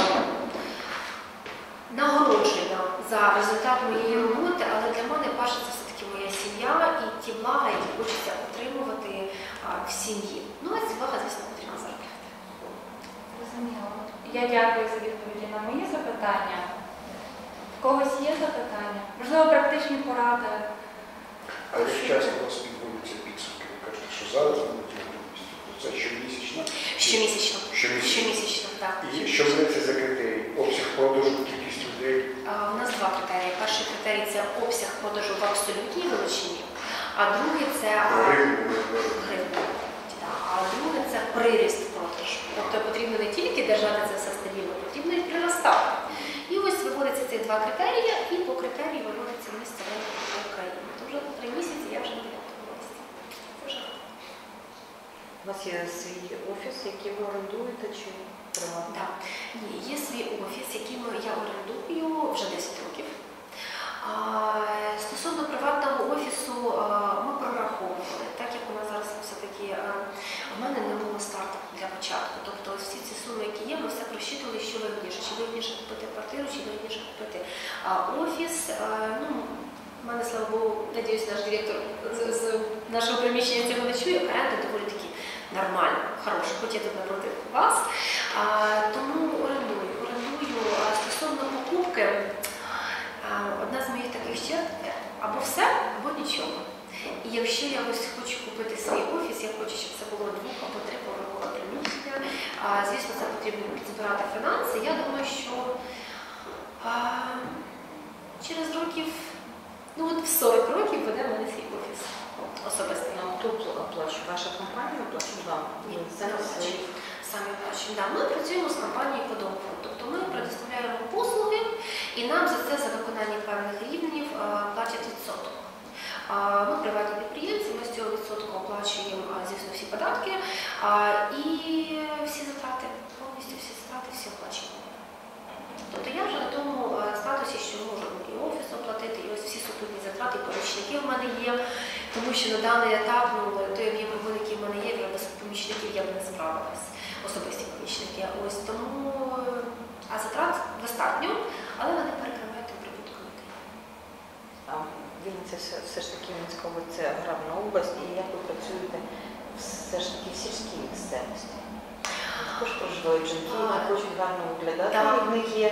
нагородження за результат моєї роботи, але для мене перше це все-таки моя сім'я і ті блага, які хочеться отримувати а, в сім'ї. Ну а ці блага, звісно, потрібно заробляти. Зрозуміло. Я дякую за відповіді на мої запитання. В когось є запитання? Можливо, практичні поради. А як часто у вас підводяться підсумки? Ви кажете, що зараз третьому місці. Це щомісячно? Щомісячно. Щомісячно. Щомісячно, так. І що береться за критерії? Обсяг продажу, кількість людей? А, У нас два критерії. Перший критерій це обсяг продажу в абсолютній величині, а другий це Гривні. А друге це приріст продажу. Тобто потрібно не тільки держати це все стабільно, потрібно і приростати. І ось виводиться ці два критерії, і по критерії виводиться місце ринку України. То вже три місяці я вже на дев'ятому місці. Це вже У вас є свій офіс, який ви орендуєте чи приватний? так. Ні, є свій офіс, який я орендую вже 10 років. Стосовно приватного офісу ми прораховували, так як у нас зараз все-таки в мене не було старту для початку. Тобто всі ці суми, які є, ми все просчитували, що вигідніше, чи вигідніше купити квартиру, чи вигідніше купити офіс. Ну, в мене, слава Богу, надіюсь, наш директор з, нашого приміщення цього не чує, оренда доволі таки нормальна, хороша, хоч я тут напроти вас. Тому орендую. Орендую стосовно покупки. Одна з моїх таких черт е, або все, або нічого. І якщо я ось хочу купити свій офіс, я хочу, щоб це було двох або триповерхове приміщення. Звісно, це потрібно підзбирати фінанси. Я думаю, що а, через років, ну от в 40 років буде в мене свій офіс особистий. Ну, тут оплачує ваша компанія, оплачує вам. Ні, це не оплачує. Самі бачимо. Да, ми працюємо з компанією по договору. Тобто ми предоставляємо послуги і нам за це за виконання певних рівнів е, платять відсоток. Ми приватні підприємці, ми з цього відсотку оплачуємо, звісно, всі податки і всі затрати, повністю всі затрати всі оплачуємо. Тобто я вже на тому е, статусі, що можу і офіс оплатити, і ось всі супутні затрати, і помічники в мене є, тому що на даний етап, ну, той об'єм роботи, який в мене є, я без помічників я б не справилась, особисті помічники. Ось тому, е, а затрат достатньо, але вони перекривають. А Вінниця все, все ж таки область це аграрна область, і як ви працюєте все ж таки в сільській місцевості? Також проживають жінки, які хочуть гарно виглядати. так. В них є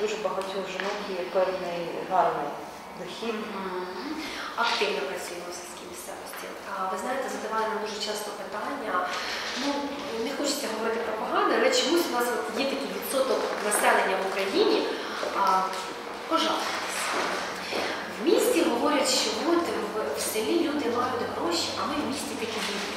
дуже багатьох жінок, є певний гарний дохід. Активно працюємо в сільській місцевості. А, Ви знаєте, задавали нам дуже часто питання. Ну, не хочеться говорити про погане, але чомусь у нас от є такий відсоток населення в Україні а, пожалуйтесь. В місті говорять, що от в, в селі люди мають гроші, а ми в місті такі бідні.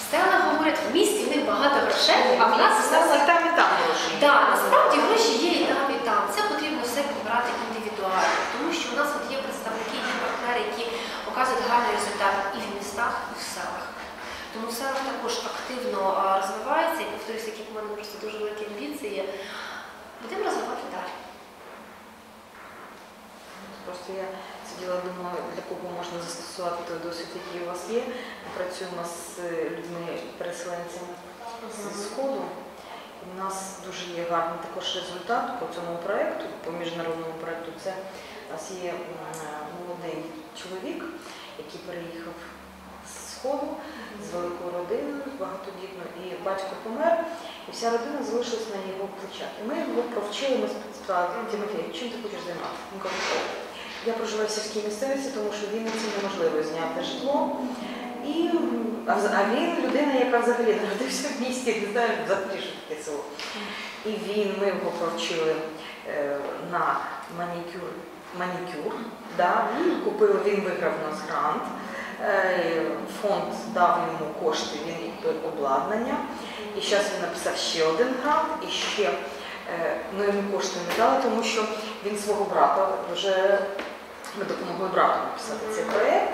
В селах говорять, в місті в них багато грошей, а в нас все Але там і там гроші. так, насправді гроші є і там, і там. Це потрібно все підбирати індивідуально, тому що у нас от є представники, є партнери, які показують гарний результат і в містах, і в селах. Тому в селах також активно розвивається, і повторюсь, так як в мене просто дуже великі амбіції, будемо розвивати далі. Просто я сиділа, думала, для кого можна застосувати той досвід, який у вас є. Ми працюємо з людьми-переселенцями з Сходу. В нас дуже є гарний також результат по цьому проєкту, по міжнародному проєкту. Це у нас є молодий чоловік, який переїхав Сходу з великою родиною, багатодітною, і батько помер, і вся родина залишилась на його плечах. І ми його провчили, ми спитали, Тимофій, чим ти хочеш займатися? Я проживаю в сільській місцевості, тому що в Вінниці неможливо зняти житло. І, а, він людина, яка взагалі народився в місті, не знаю, взагалі що таке село. І він, ми його провчили е, на манікюр, манікюр да, купили, він виграв у нас грант. Е, Фонд дав йому кошти, він купив обладнання. І зараз він написав ще один грант, і ще Е, Ну, йому кошти не дали, тому що він свого брата вже ми допомогли брату написати цей проєкт.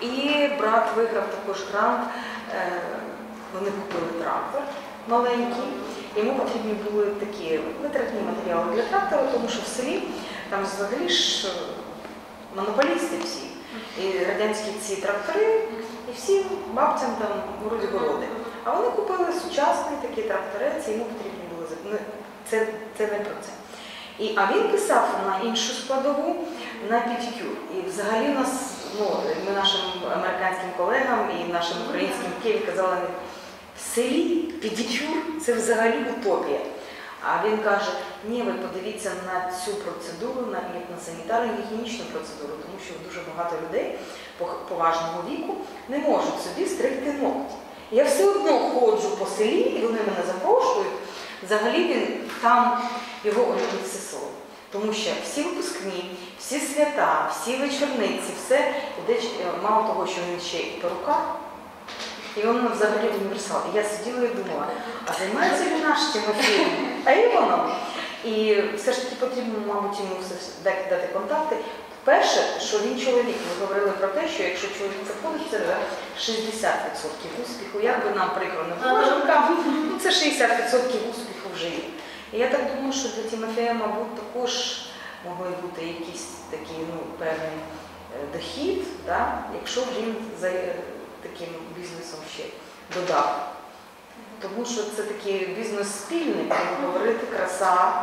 І брат виграв також грант. е, Вони купили трактор маленький. Йому потрібні були такі витратні матеріали для трактора, тому що в селі там взагалі ж монополісти всі. І радянські ці трактори, і всім бабцям там вроді городи. А вони купили сучасний такий тракторець, і йому потрібні були ну, це, це не про це. І, а він писав на іншу складову на педикюр. І взагалі нас, ну, ми нашим американським колегам і нашим українським Києві казали, в селі педикюр це взагалі утопія. А він каже, ні, ви подивіться на цю процедуру, на, на санітарну гігієнічну процедуру, тому що дуже багато людей поважного віку не можуть собі стригти ногті. Я все одно ходжу по селі, і вони мене запрошують. Взагалі він там його улюбить все село. Тому що всі випускні, всі свята, всі вечорниці, все іде е, мало того, що він ще і перукар, і він взагалі універсал. І я сиділа і думала, а займається він наш Тимофій? А і воно. І все ж таки потрібно, мабуть, йому дати, контакти. Перше, що він чоловік, ми говорили про те, що якщо чоловік заходить, це вже 60% успіху. Як би нам прикро не було жінкам, це 60% успіху вже є. І я так думаю, що для Тимофея, мабуть, також могли бути якісь такі ну, певний е, дохід, да, якщо він таким бізнесом ще додав. Тому що це такий бізнес спільний, тому говорити краса.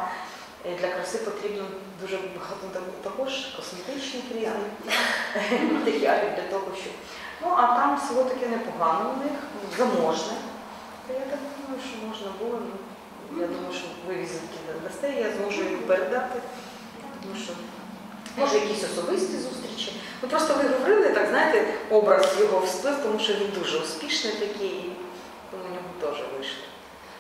Е, Для краси потрібно дуже багато також косметичних різних матеріалів для того, щоб. Ну, а там село таке непогано у них, заможне. Та я так думаю, що можна було. ну, Я думаю, що ви візитки дасте, я зможу їх передати. Тому що може якісь особисті зустрічі. Ну просто ви говорили, так знаєте, образ його всплив, тому що він дуже успішний такий, і тому у нього теж вийшло.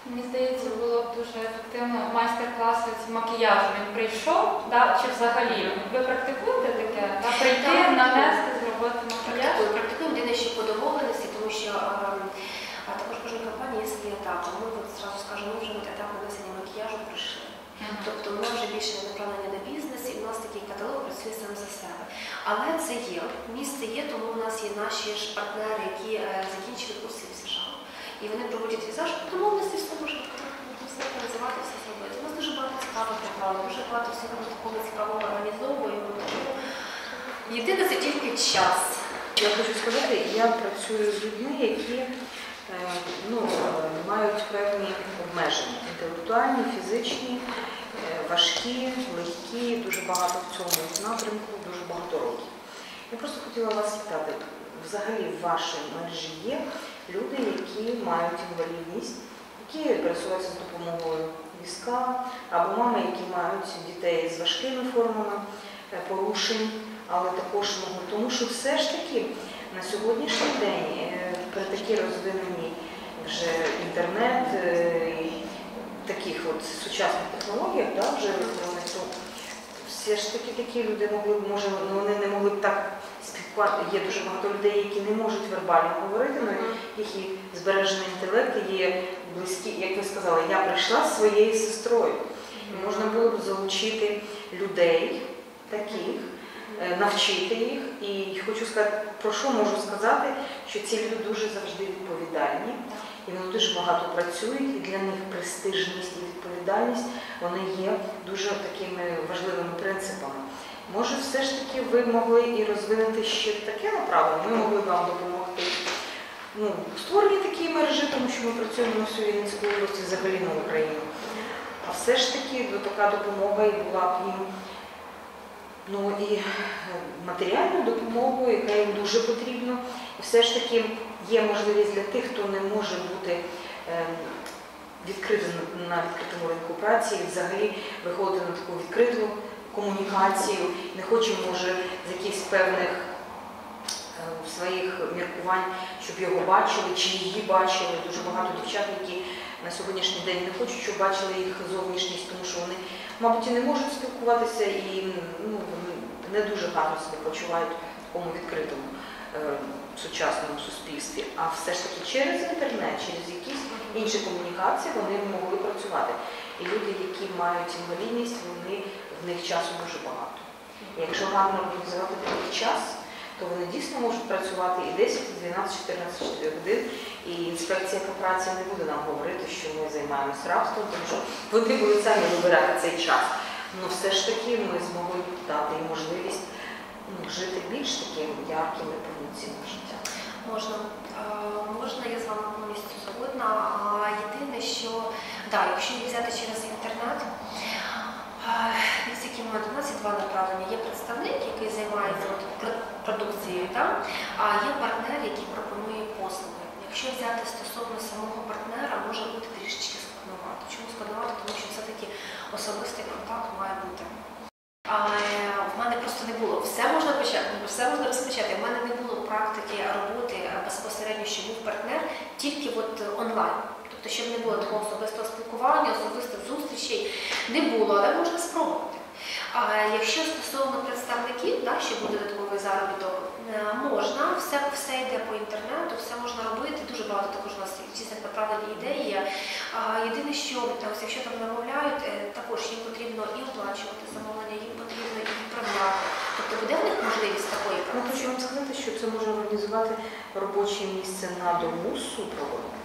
Мені здається, було б дуже ефективно майстер-класи з макіяжу. Він прийшов, да, чи взагалі ви практикуєте таке? Да? Прийти, нанести, зробити макіяж? Практикуємо, єдине, що по домовленості, тому що а також кожна компанія є свій етап. Ми зразу скажемо, ми вже от етап нанесення макіяжу пройшли. Тобто ми вже більше не направлені на в нас такий каталог працює сам за себе. Але це є, місце є, тому у нас є наші ж партнери, які е, закінчили курси в США. І вони проводять візаж, по домовленості все може все зробити. У нас дуже багато цікавих направлень, дуже багато всього такого цікавого організовуємо. Єдине це тільки час. Я хочу сказати, я працюю з людьми, які е, ну, мають певні обмеження інтелектуальні, фізичні, важкі, легкі, дуже багато в цьому напрямку, дуже багато років. Я просто хотіла вас спитати, взагалі в вашій мережі є люди, які мають інвалідність, які пересуваються з допомогою візка, або мами, які мають дітей з важкими формами е, порушень, але також можуть. Тому що все ж таки на сьогоднішній день е, при такій розвиненій вже інтернет е, таких от сучасних технологіях, да, вже вони, то все ж таки такі люди могли б, може, ну, вони не могли б так спілкувати. Є дуже багато людей, які не можуть вербально говорити, але їх і збережений інтелект, є близькі, як ви сказали, я прийшла зі своєю сестрою. І можна було б залучити людей таких, е, навчити їх. І хочу сказати, про що можу сказати, що ці люди дуже завжди відповідальні, і вони дуже багато працюють, і для них престижність і відповідальність вони є дуже такими важливими принципами. Може, все ж таки ви могли і розвинути ще таке направлення, ми могли вам допомогти. Ну, в створенні такої мережі, тому що ми працюємо на всю Вінницьку область, і взагалі на Україну. А все ж таки така допомога і була б їм ну, і матеріальну допомогу, яка їм дуже потрібна. І все ж таки є можливість для тих, хто не може бути е, відкритим на відкритому ринку праці і взагалі виходити на таку відкриту комунікацію, не хоче, може, з якихось певних е, своїх міркувань, щоб його бачили чи її бачили. Дуже багато дівчат, які на сьогоднішній день не хочуть, щоб бачили їх зовнішність, тому що вони, мабуть, і не можуть спілкуватися і ну, не дуже гарно себе почувають в такому відкритому сучасному суспільстві. А все ж таки через інтернет, через якісь інші комунікації вони могли працювати. І люди, які мають інвалідність, вони в них часу дуже багато. І Якщо гарно організувати такий час, то вони дійсно можуть працювати і 10, і 12, 14 годин. І інспекція по праці не буде нам говорити, що ми займаємося рабством, тому що вони будуть самі вибирати цей час. Ну все ж таки ми змогли дати їм можливість ну, жити більш таким ярким і повноцінним життям. Можна, Е, можна, я з вами повністю згодна. Єдине, що да, якщо їх взяти через інтернет, у нас є два направлення. Є представник, який займається продукцією, так? а є партнер, який пропонує послуги. Якщо взяти стосовно самого партнера, може бути трішечки складновато. Чому складновато? Тому що все-таки особистий контакт має бути. В мене просто не було. Все можна почати, все можна розпочати. У мене не було практики роботи безпосередньо, що був партнер, тільки от онлайн. Тобто, щоб не було такого особистого спілкування, особистих зустрічей, не було, але можна спробувати. А якщо стосовно представників, да, що буде додатковий заробіток, е, можна, все, все йде по інтернету, все можна робити. Дуже багато також у нас різних направлені ідеї. Єдине, що та, якщо там замовляють, е, також їм потрібно і оплачувати замовлення, їм потрібно і відправляти. Тобто буде в них можливість такої Ну, хочу вам сказати, що це може організувати робоче місце на дому з супроводом,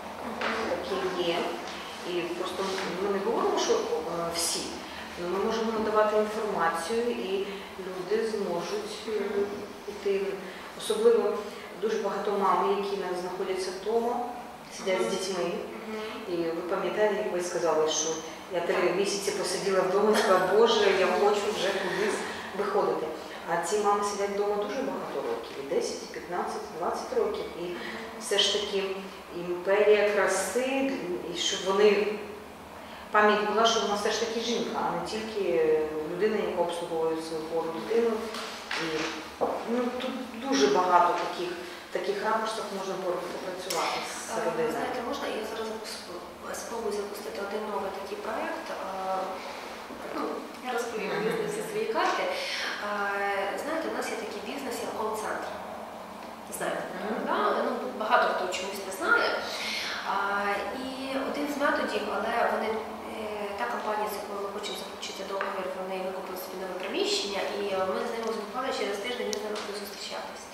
яке є. І просто ми не говоримо, що е, всі. Але Ми можемо надавати інформацію і люди зможуть е, йти. Особливо дуже багато мам, які знаходяться вдома, сидять з дітьми. І ви пам'ятаєте, як ви сказали, що я три місяці посиділа вдома і сказала, Боже, я хочу вже кудись виходити. А ці мами сидять вдома дуже багато років, і 10, і 15, 20 років. І все ж таки імперія краси, і щоб вони пам'ять була, що вона все ж таки жінка, а не тільки людина, яка обслуговує свою хвору дитину. І ну, тут дуже багато таких, таких ракурсах можна попрацювати з родиною. знаєте, можна я зараз спробую запустити один новий такий проєкт. Ну, я розповім бізнесі свої карти. Знаєте, у нас є такий бізнес, як кол-центр. Знаєте, да? ну, багато хто чомусь не знає. А, І один з методів, але вони та компанія, з якою ми хочемо заключити договір, вони викупили собі нове приміщення, і е, ми з ними розмовляли через тиждень, ми з ними будемо зустрічатись.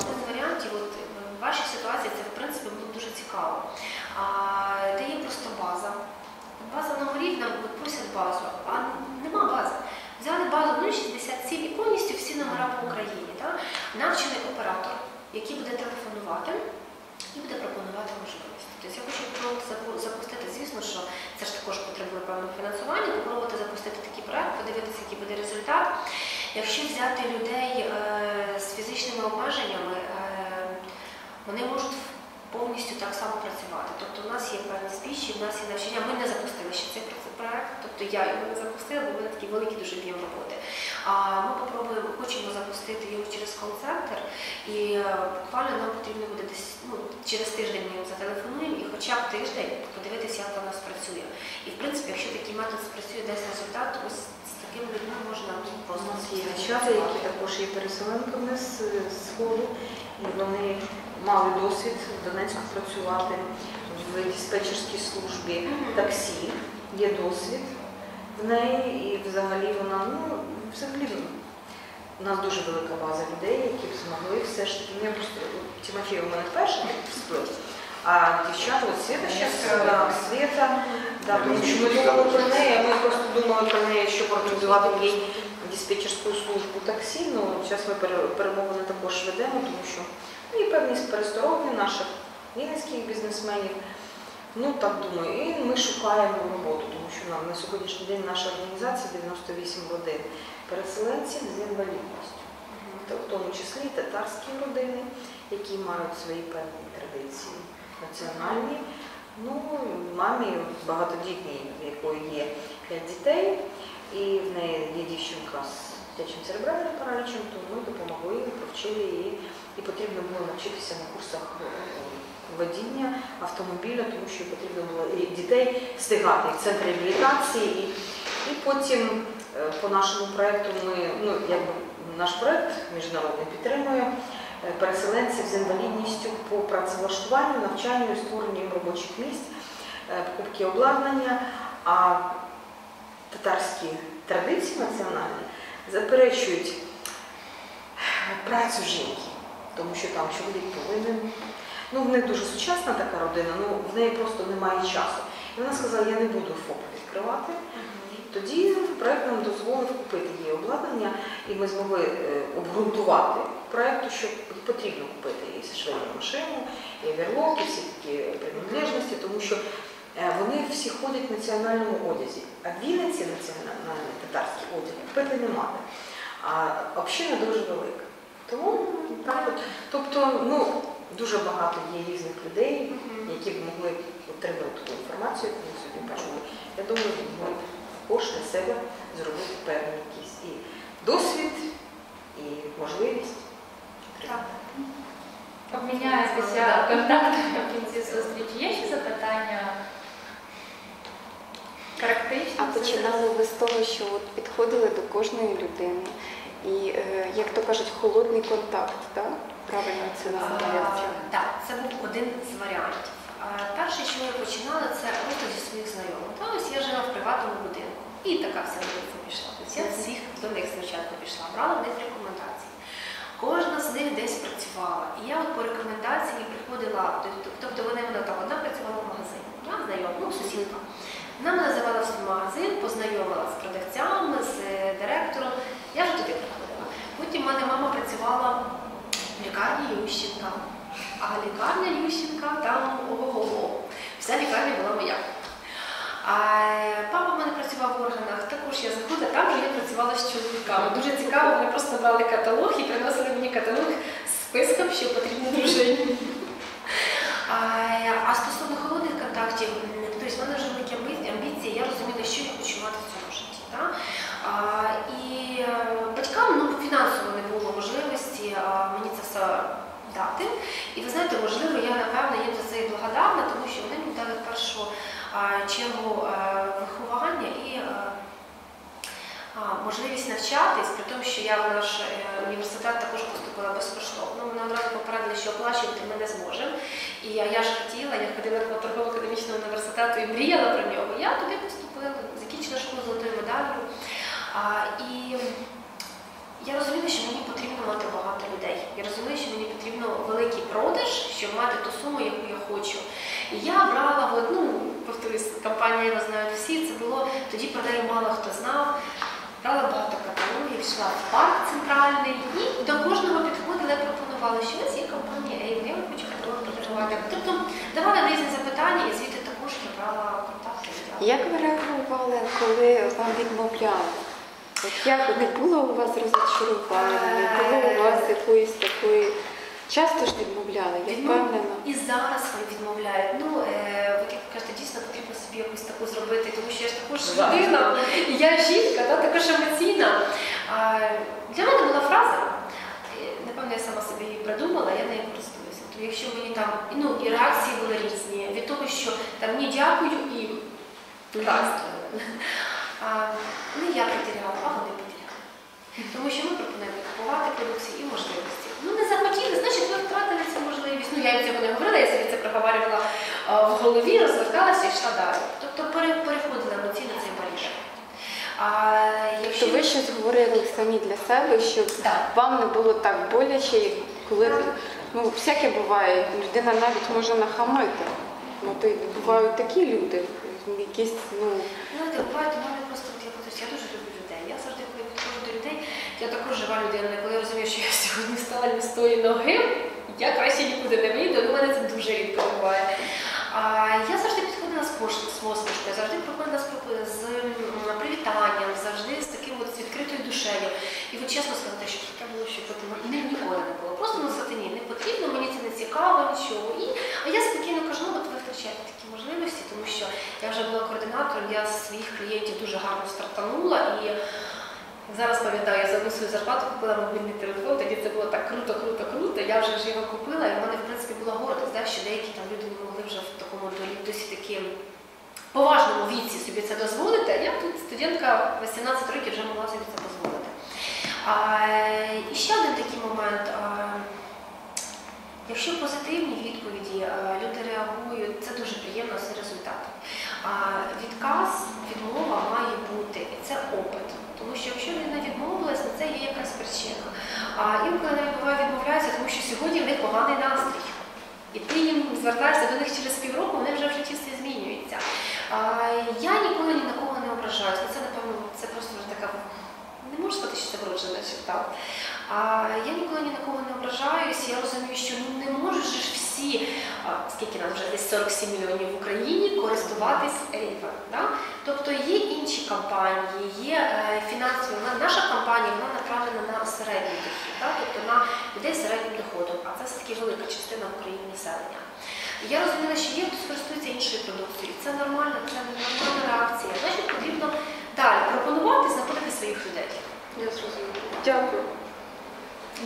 Один з варіантів, от е, в вашій ситуації, це в принципі було дуже цікаво. Де є просто база. База на горі, нам просять базу, а нема бази. Взяли базу 067 і повністю всі номера по Україні. Так? Навчений оператор, який буде телефонувати і буде пропонувати можливості. Тобто я хочу попробувати запустити, звісно, що це ж також потребує певного фінансування, попробувати запустити такий проект, подивитися, який буде результат. Якщо взяти людей е, з фізичними обмеженнями, е, вони можуть повністю так само працювати. Тобто у нас є певні спічі, у нас є навчання. Ми не запустили ще цей проект, тобто я його не запустила, бо в мене такий великий дуже об'єм роботи. А ми попробуємо, хочемо запустити його через кол-центр, і е, буквально нам потрібно буде десь ну, через тиждень ми зателефонуємо і хоча б тиждень подивитися, як воно спрацює. І в принципі, якщо такий метод спрацює, дасть результат, то ось з такими людьми можна У просто нас є дівчата, які також є переселенками з з сходу, і вони мали досвід в Донецьку працювати в диспетчерській службі таксі. Є досвід в неї, і взагалі вона, ну, взагалі у нас дуже велика база людей, які б змогли все ж таки. Ну, я просто Тимофій у мене перший сплив, а дівчата, от Свята зараз, да, Свята, да, тому що ми думали про неї, а ми просто думали про неї, щоб організувати їй диспетчерську службу таксі. Ну, зараз ми пере- перемовини також ведемо, тому що ну, і певні перестороги наших вінницьких бізнесменів. Ну так думаю, і ми шукаємо роботу, тому що нам на сьогоднішній день наша організація 98 родин переселенців з інвалідністю, в тому числі і татарські родини, які мають свої певні традиції національні. Ну, мамі багатодітній, в якої є 5 дітей, і в неї є дівчинка з дитячим церебральним паралічем, то ми допомогли, привчили її, і потрібно було навчитися на курсах е, водіння автомобіля, тому що потрібно було і дітей встигати і в центр реабілітації. І, і потім е, по нашому проєкту ми, ну, якби наш проєкт міжнародний підтримує е, переселенців з інвалідністю по працевлаштуванню, навчанню створенню робочих місць, покупки обладнання. А татарські традиції національні заперечують працю жінки, тому що там чоловік повинен. Ну, в неї дуже сучасна така родина, ну в неї просто немає часу. І вона сказала, я не буду ФОП відкривати. Тоді проект нам дозволив купити її обладнання, і ми змогли е, обґрунтувати проекту, що потрібно купити і швейну машину, і верлок, і всі такі принадлежності, тому що е, вони всі ходять в національному одязі. А в Вінниці національний татарський одяг купити немає. А община дуже велика. Тому так от, тобто, ну, дуже багато є різних людей, які б могли отримати таку інформацію, яку ми сьогодні почули. Я думаю, ми також для себе зробити певний якийсь і досвід, і можливість. Так. Обміняєтеся контактами в кінці зустрічі. Є ще запитання? Практично. А починали ви з того, що от підходили до кожної людини. І, е, як то кажуть, холодний контакт, так? Правильно це називається. Так, це був один з варіантів. Перше, що я починала, це просто зі своїх знайомих. Та ось я жила в приватному будинку. І така вся вулиця пішла. Тобто я всіх до них спочатку пішла, брала в них рекомендації. Кожна з них десь працювала. І я от по рекомендації приходила, тобто- тобто вони вона там одна працювала в магазині, я знайома, ну, сусідка. Вона мене завела в свій магазин, познайомила з продавцями, з директором. Я вже туди приходила. Потім в мене мама працювала в лікарні Ющенка. А лікарня Ющенка там ого-го. Вся лікарня була моя. А папа в мене працював в органах, також я заходила, там вже я працювала з чоловіками. Дуже цікаво, вони просто брали каталог і приносили мені каталог з списком, що потрібно дружині. А, е, а стосовно холодних контактів, м, тобто в мене вже великі амбі- амбіції, я розуміла, що я хочу мати в цьому житті. Да? А, і е, батькам ну, фінансово не було можливості а, мені це все дати. І ви знаєте, можливо, я напевно їм за це і благодарна, тому що вони мені дали в першу а, чергу е, виховання і е, а, можливість навчатись, при тому, що я в наш е, університет також поступила безкоштовно. Вони одразу попередили, що оплачувати ми не зможемо. І я, я ж хотіла, я ходила до торгово-економічного університету і мріяла про нього. Я туди поступила, закінчила школу золотою медаллю. І я розуміла, що мені потрібно мати багато людей. Я розумію, що мені потрібно великий продаж, щоб мати ту суму, яку я хочу. І я брала, ну, повторюсь, компанія його знають всі, це було тоді про неї мало хто знав. Брала багато каталогів, йшла в парк центральний і до кожного підходила і пропонувала, що ось є компанія Ейв, я хочу каталог продавати. Тобто давала різні запитання і звідти також я брала контакти. Як ви реагували, коли вам відмовляли? От як не було у вас розочарування, не було у вас якоїсь такої. Часто ж відмовляли, я впевнена. І зараз вони відмовляють. Ну, е, от як кажете, дійсно потрібно собі якусь таку зробити, тому що я ж також людина, я жінка, да, також емоційна. А, для мене була фраза, напевно, я сама собі її придумала, я нею користуюся. То якщо мені там, ну, і реакції були різні, від того, що там ні дякую і. А, не я потеряла, а вони потеряли. Тому що ми пропонуємо купувати продукції і можливості. Ну не захотіли, значить ви втратили цю можливість. Ну я від цього не говорила, я собі це проговорювала в голові, розверталася і йшла далі. Тобто переходила емоційно цей бар'єр. А якщо То ви щось говорили самі для себе, щоб Так. вам не було так боляче, як коли ну всяке буває. Людина навіть може нахамити. Ну то бувають такі люди, якісь ну Знаєте, буває, у мене просто я я дуже люблю людей. Я завжди, коли підходжу до людей, я також жива людина. Коли я розумію, що я сьогодні встала не з тої ноги, я краще нікуди не вийду, ну, у мене це дуже рідко буває. Я завжди підходила з посмішкою, завжди приходила з, з привітанням, завжди з таким от з відкритою душею. І от чесно сказати, що таке було, що от не ніколи не було. Просто на сатині не потрібно, мені це не цікаво, нічого. І, а я спокійно кажу, ну от ви втрачаєте такі можливості, тому що я вже була координатором, я своїх клієнтів дуже гарно стартанула і зараз пам'ятаю, я за свою зарплату купила мобільний телефон, тоді це було так круто, круто, круто. Я вже ж його купила, і в мене в принципі була гордість, да, що деякі там люди не могли вже в такому до- досить таки поважному віці собі це дозволити. А я тут студентка 18 років вже могла собі це дозволити. А, і ще один такий момент. А, Якщо позитивні відповіді, люди реагують, це дуже приємно, це результат. А відказ, відмова має бути, і це опит. Тому що якщо людина відмовилась, то це є якась причина. А інколи навіть буває відмовляються, тому що сьогодні в них поганий настрій. І ти їм звертаєшся до них через півроку, вони вже в житті все змінюються. А, я ніколи ні на кого не ображаюсь. Ну, Це, напевно, це просто сказати, що це вроджена черта. А я ніколи ні на кого не ображаюсь. Я розумію, що ну, не же ж всі, а, скільки нам вже десь 47 мільйонів в Україні, користуватись Ейва. Да? Тобто є інші компанії, є е, фінансові. Наша компанія вона направлена на середній дохід, да? тобто на людей з середнім доходом, а це все-таки велика частина в Україні населення. Я розуміла, що є, хто скористується іншою продукцією. Це нормально, це нормальна реакція. Значить, потрібно далі пропонувати знаходити своїх людей. Я зрозуміла. Дякую.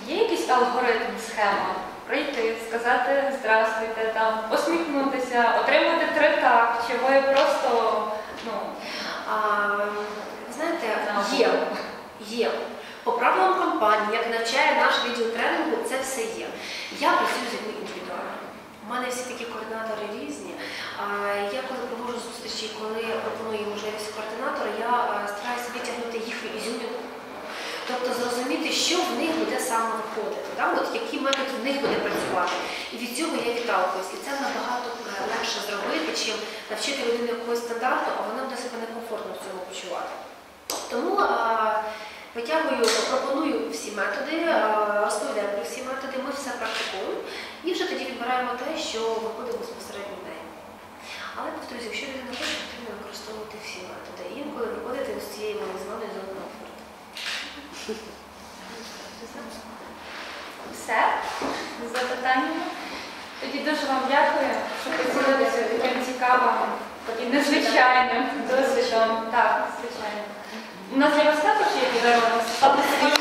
Є якийсь алгоритм, схема? Прийти, сказати здрастуйте, там, посміхнутися, отримати три так, чи ви просто, ну, А, знаєте, є, є. По правилам компанії, як навчає наш відділ тренінгу, це все є. Я працюю з людьми індивідуально. У мене всі такі координатори різні. Я коли проводжу зустрічі, коли пропоную можливість координатора, я стараюся витягнути. Тобто зрозуміти, що в них буде саме виходити, да? От який метод в них буде працювати. І від цього я відталкуюсь. І це набагато легше зробити, чим навчити людину якогось стандарту, а вона буде себе некомфортно в цьому почувати. Тому а, витягую, пропоную всі методи, а, розповідаю про всі методи, ми все практикуємо і вже тоді відбираємо те, що виходить безпосередньо в неї. Але повторюсь, якщо людина хоче, потрібно використовувати всі методи. І інколи виходити з цієї монозони зони. Все з запитаннями. Тоді дуже вам дякую, що поділилися таким цікавим і незвичайним досвідом. Так, звичайно. У нас для вас також є подарунок.